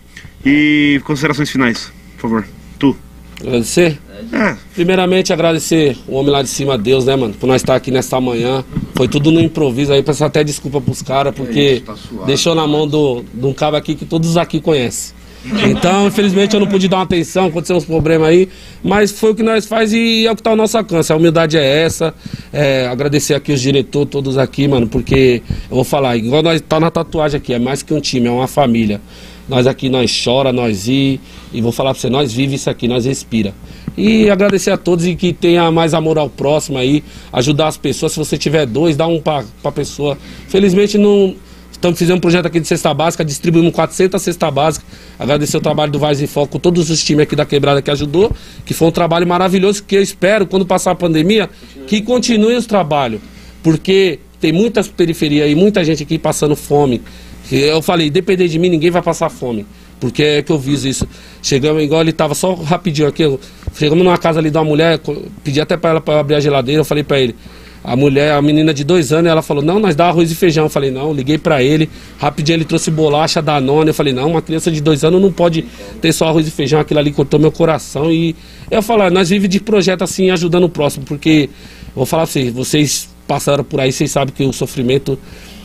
e considerações finais, por favor. Tu. Agradecer? É. Primeiramente, agradecer o homem lá de cima, Deus, né, mano? Por nós estar aqui nesta manhã. Foi tudo no improviso aí, peço até desculpa pros caras, porque é isso, tá deixou na mão do, de um cabo aqui que todos aqui conhecem. Então, infelizmente, eu não pude dar uma atenção, aconteceu uns problemas aí, mas foi o que nós faz e é o que está ao nosso alcance. A humildade é essa. É, agradecer aqui os diretores, todos aqui, mano, porque eu vou falar, igual nós tá na tatuagem aqui, é mais que um time, é uma família. Nós aqui, nós chora, nós ri, e vou falar para você, nós vive isso aqui, nós respira. E agradecer a todos e que tenha mais amor ao próximo aí, ajudar as pessoas. Se você tiver dois, dá um para a pessoa. Felizmente não. Estamos fazendo um projeto aqui de cesta básica, distribuímos 400 cesta básica. Agradecer o trabalho do Vaz em Foco, todos os times aqui da Quebrada que ajudou, que foi um trabalho maravilhoso que eu espero, quando passar a pandemia, que continue os trabalhos. Porque tem muitas periferias aí, muita gente aqui passando fome. Eu falei, depender de mim, ninguém vai passar fome. Porque é que eu vi isso. Chegamos, igual ele estava só rapidinho aqui. Chegamos numa casa ali de uma mulher, pedi até para ela para abrir a geladeira. Eu falei para ele, a mulher, a menina de dois anos, ela falou: Não, nós dá arroz e feijão. Eu falei: Não, liguei para ele. Rapidinho ele trouxe bolacha da nona. Eu falei: Não, uma criança de dois anos não pode ter só arroz e feijão. Aquilo ali cortou meu coração. E eu falo: Nós vivemos de projeto assim, ajudando o próximo. Porque, vou falar vocês, vocês passaram por aí, vocês sabem que o sofrimento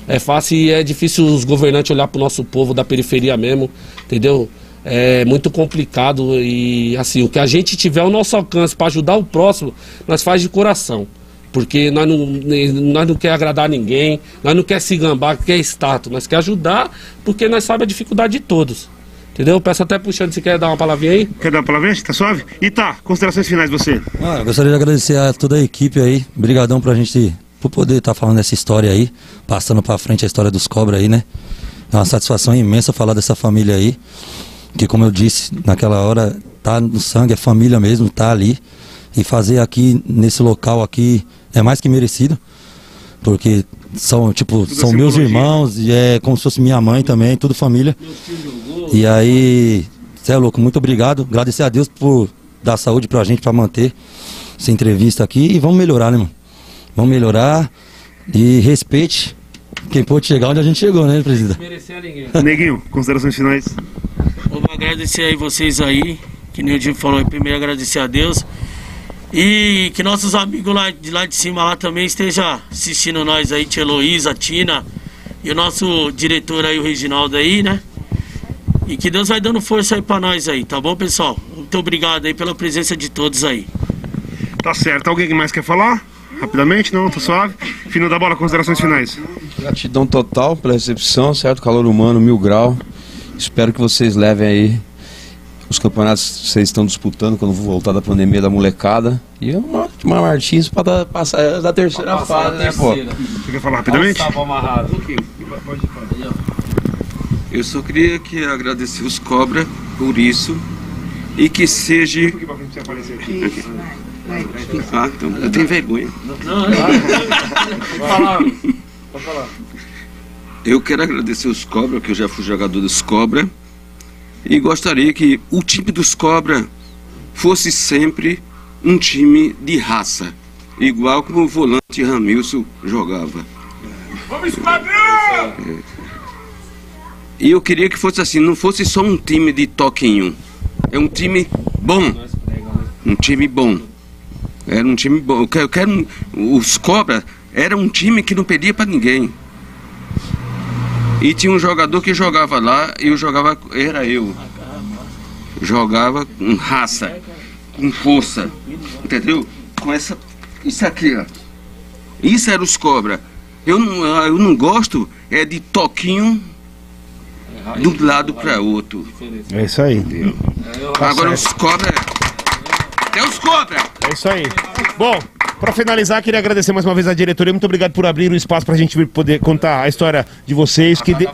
é fácil e é difícil os governantes olhar para o nosso povo da periferia mesmo, entendeu? É muito complicado e assim, o que a gente tiver ao nosso alcance para ajudar o próximo, nós faz de coração. Porque nós não, nós não quer agradar ninguém, nós não quer se gambar, quer status, nós quer ajudar porque nós sabemos a dificuldade de todos. Entendeu? Peço até puxando se quer dar uma palavrinha aí. Quer dar uma palavrinha? Tá suave? E tá, considerações finais você. Ah, gostaria de agradecer a toda a equipe aí. Obrigadão pra gente por poder estar tá falando dessa história aí, passando para frente a história dos cobras aí, né? É uma satisfação imensa falar dessa família aí, que como eu disse, naquela hora tá no sangue, é família mesmo, tá ali. E fazer aqui nesse local aqui é mais que merecido, porque são tipo, tudo são meus irmãos e é como se fosse minha mãe também, tudo família. E aí, você é louco, muito obrigado. Agradecer a Deus por dar saúde pra gente, pra manter essa entrevista aqui e vamos melhorar, né, mano? Vamos melhorar e respeite quem pôde chegar onde a gente chegou, né, presidente? Neguinho, considerações finais. Vou agradecer aí vocês aí, que nem o Dinho falou, primeiro agradecer a Deus. E que nossos amigos lá de lá de cima lá também estejam assistindo nós aí, Tia Heloísa, Tina e o nosso diretor aí, o Reginaldo aí, né? E que Deus vai dando força aí pra nós aí, tá bom, pessoal? Muito obrigado aí pela presença de todos aí. Tá certo. Alguém mais quer falar? Rapidamente, não, tá suave. Fino da bola, considerações finais. Gratidão total pela recepção, certo? Calor humano, mil grau. Espero que vocês levem aí os campeonatos que vocês estão disputando quando voltar da pandemia da molecada. E uma, uma Martins para passar da terceira fase, né, pô? Você quer falar rapidamente? Amarrado. Eu só queria que agradecer os cobra por isso e que seja. Ah, então eu tenho vergonha. Não, não. Pode falar. Eu quero agradecer os Cobra, que eu já fui jogador dos Cobra. E gostaria que o time dos Cobra fosse sempre um time de raça. Igual como o volante Ramilson jogava. Vamos, padrão! E eu queria que fosse assim, não fosse só um time de toquinho. É um time bom. Um time bom. Era um time bom. Eu quero, os Cobra era um time que não perdia para ninguém. E tinha um jogador que jogava lá e eu jogava, era eu. Jogava com raça, com força, entendeu? Com essa, isso aqui, ó. Isso era os cobra. Eu não, eu não gosto é de toquinho de um lado para outro. É isso aí. Entendeu? Agora os cobra. É isso aí. Bom, para finalizar, queria agradecer mais uma vez à diretoria. Muito obrigado por abrir o espaço para a gente poder contar a história de vocês. Que de...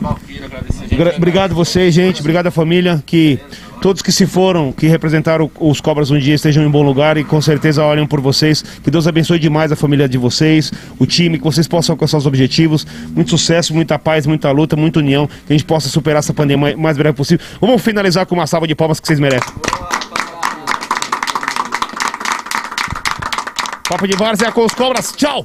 Obrigado vocês, gente. Obrigado à família. Que todos que se foram, que representaram os Cobras um dia, estejam em bom lugar e com certeza olhem por vocês. Que Deus abençoe demais a família de vocês, o time, que vocês possam alcançar os objetivos. Muito sucesso, muita paz, muita luta, muita união. Que a gente possa superar essa pandemia o mais breve possível. Vamos finalizar com uma salva de palmas que vocês merecem. Papo de Várzea com os cobras. Tchau!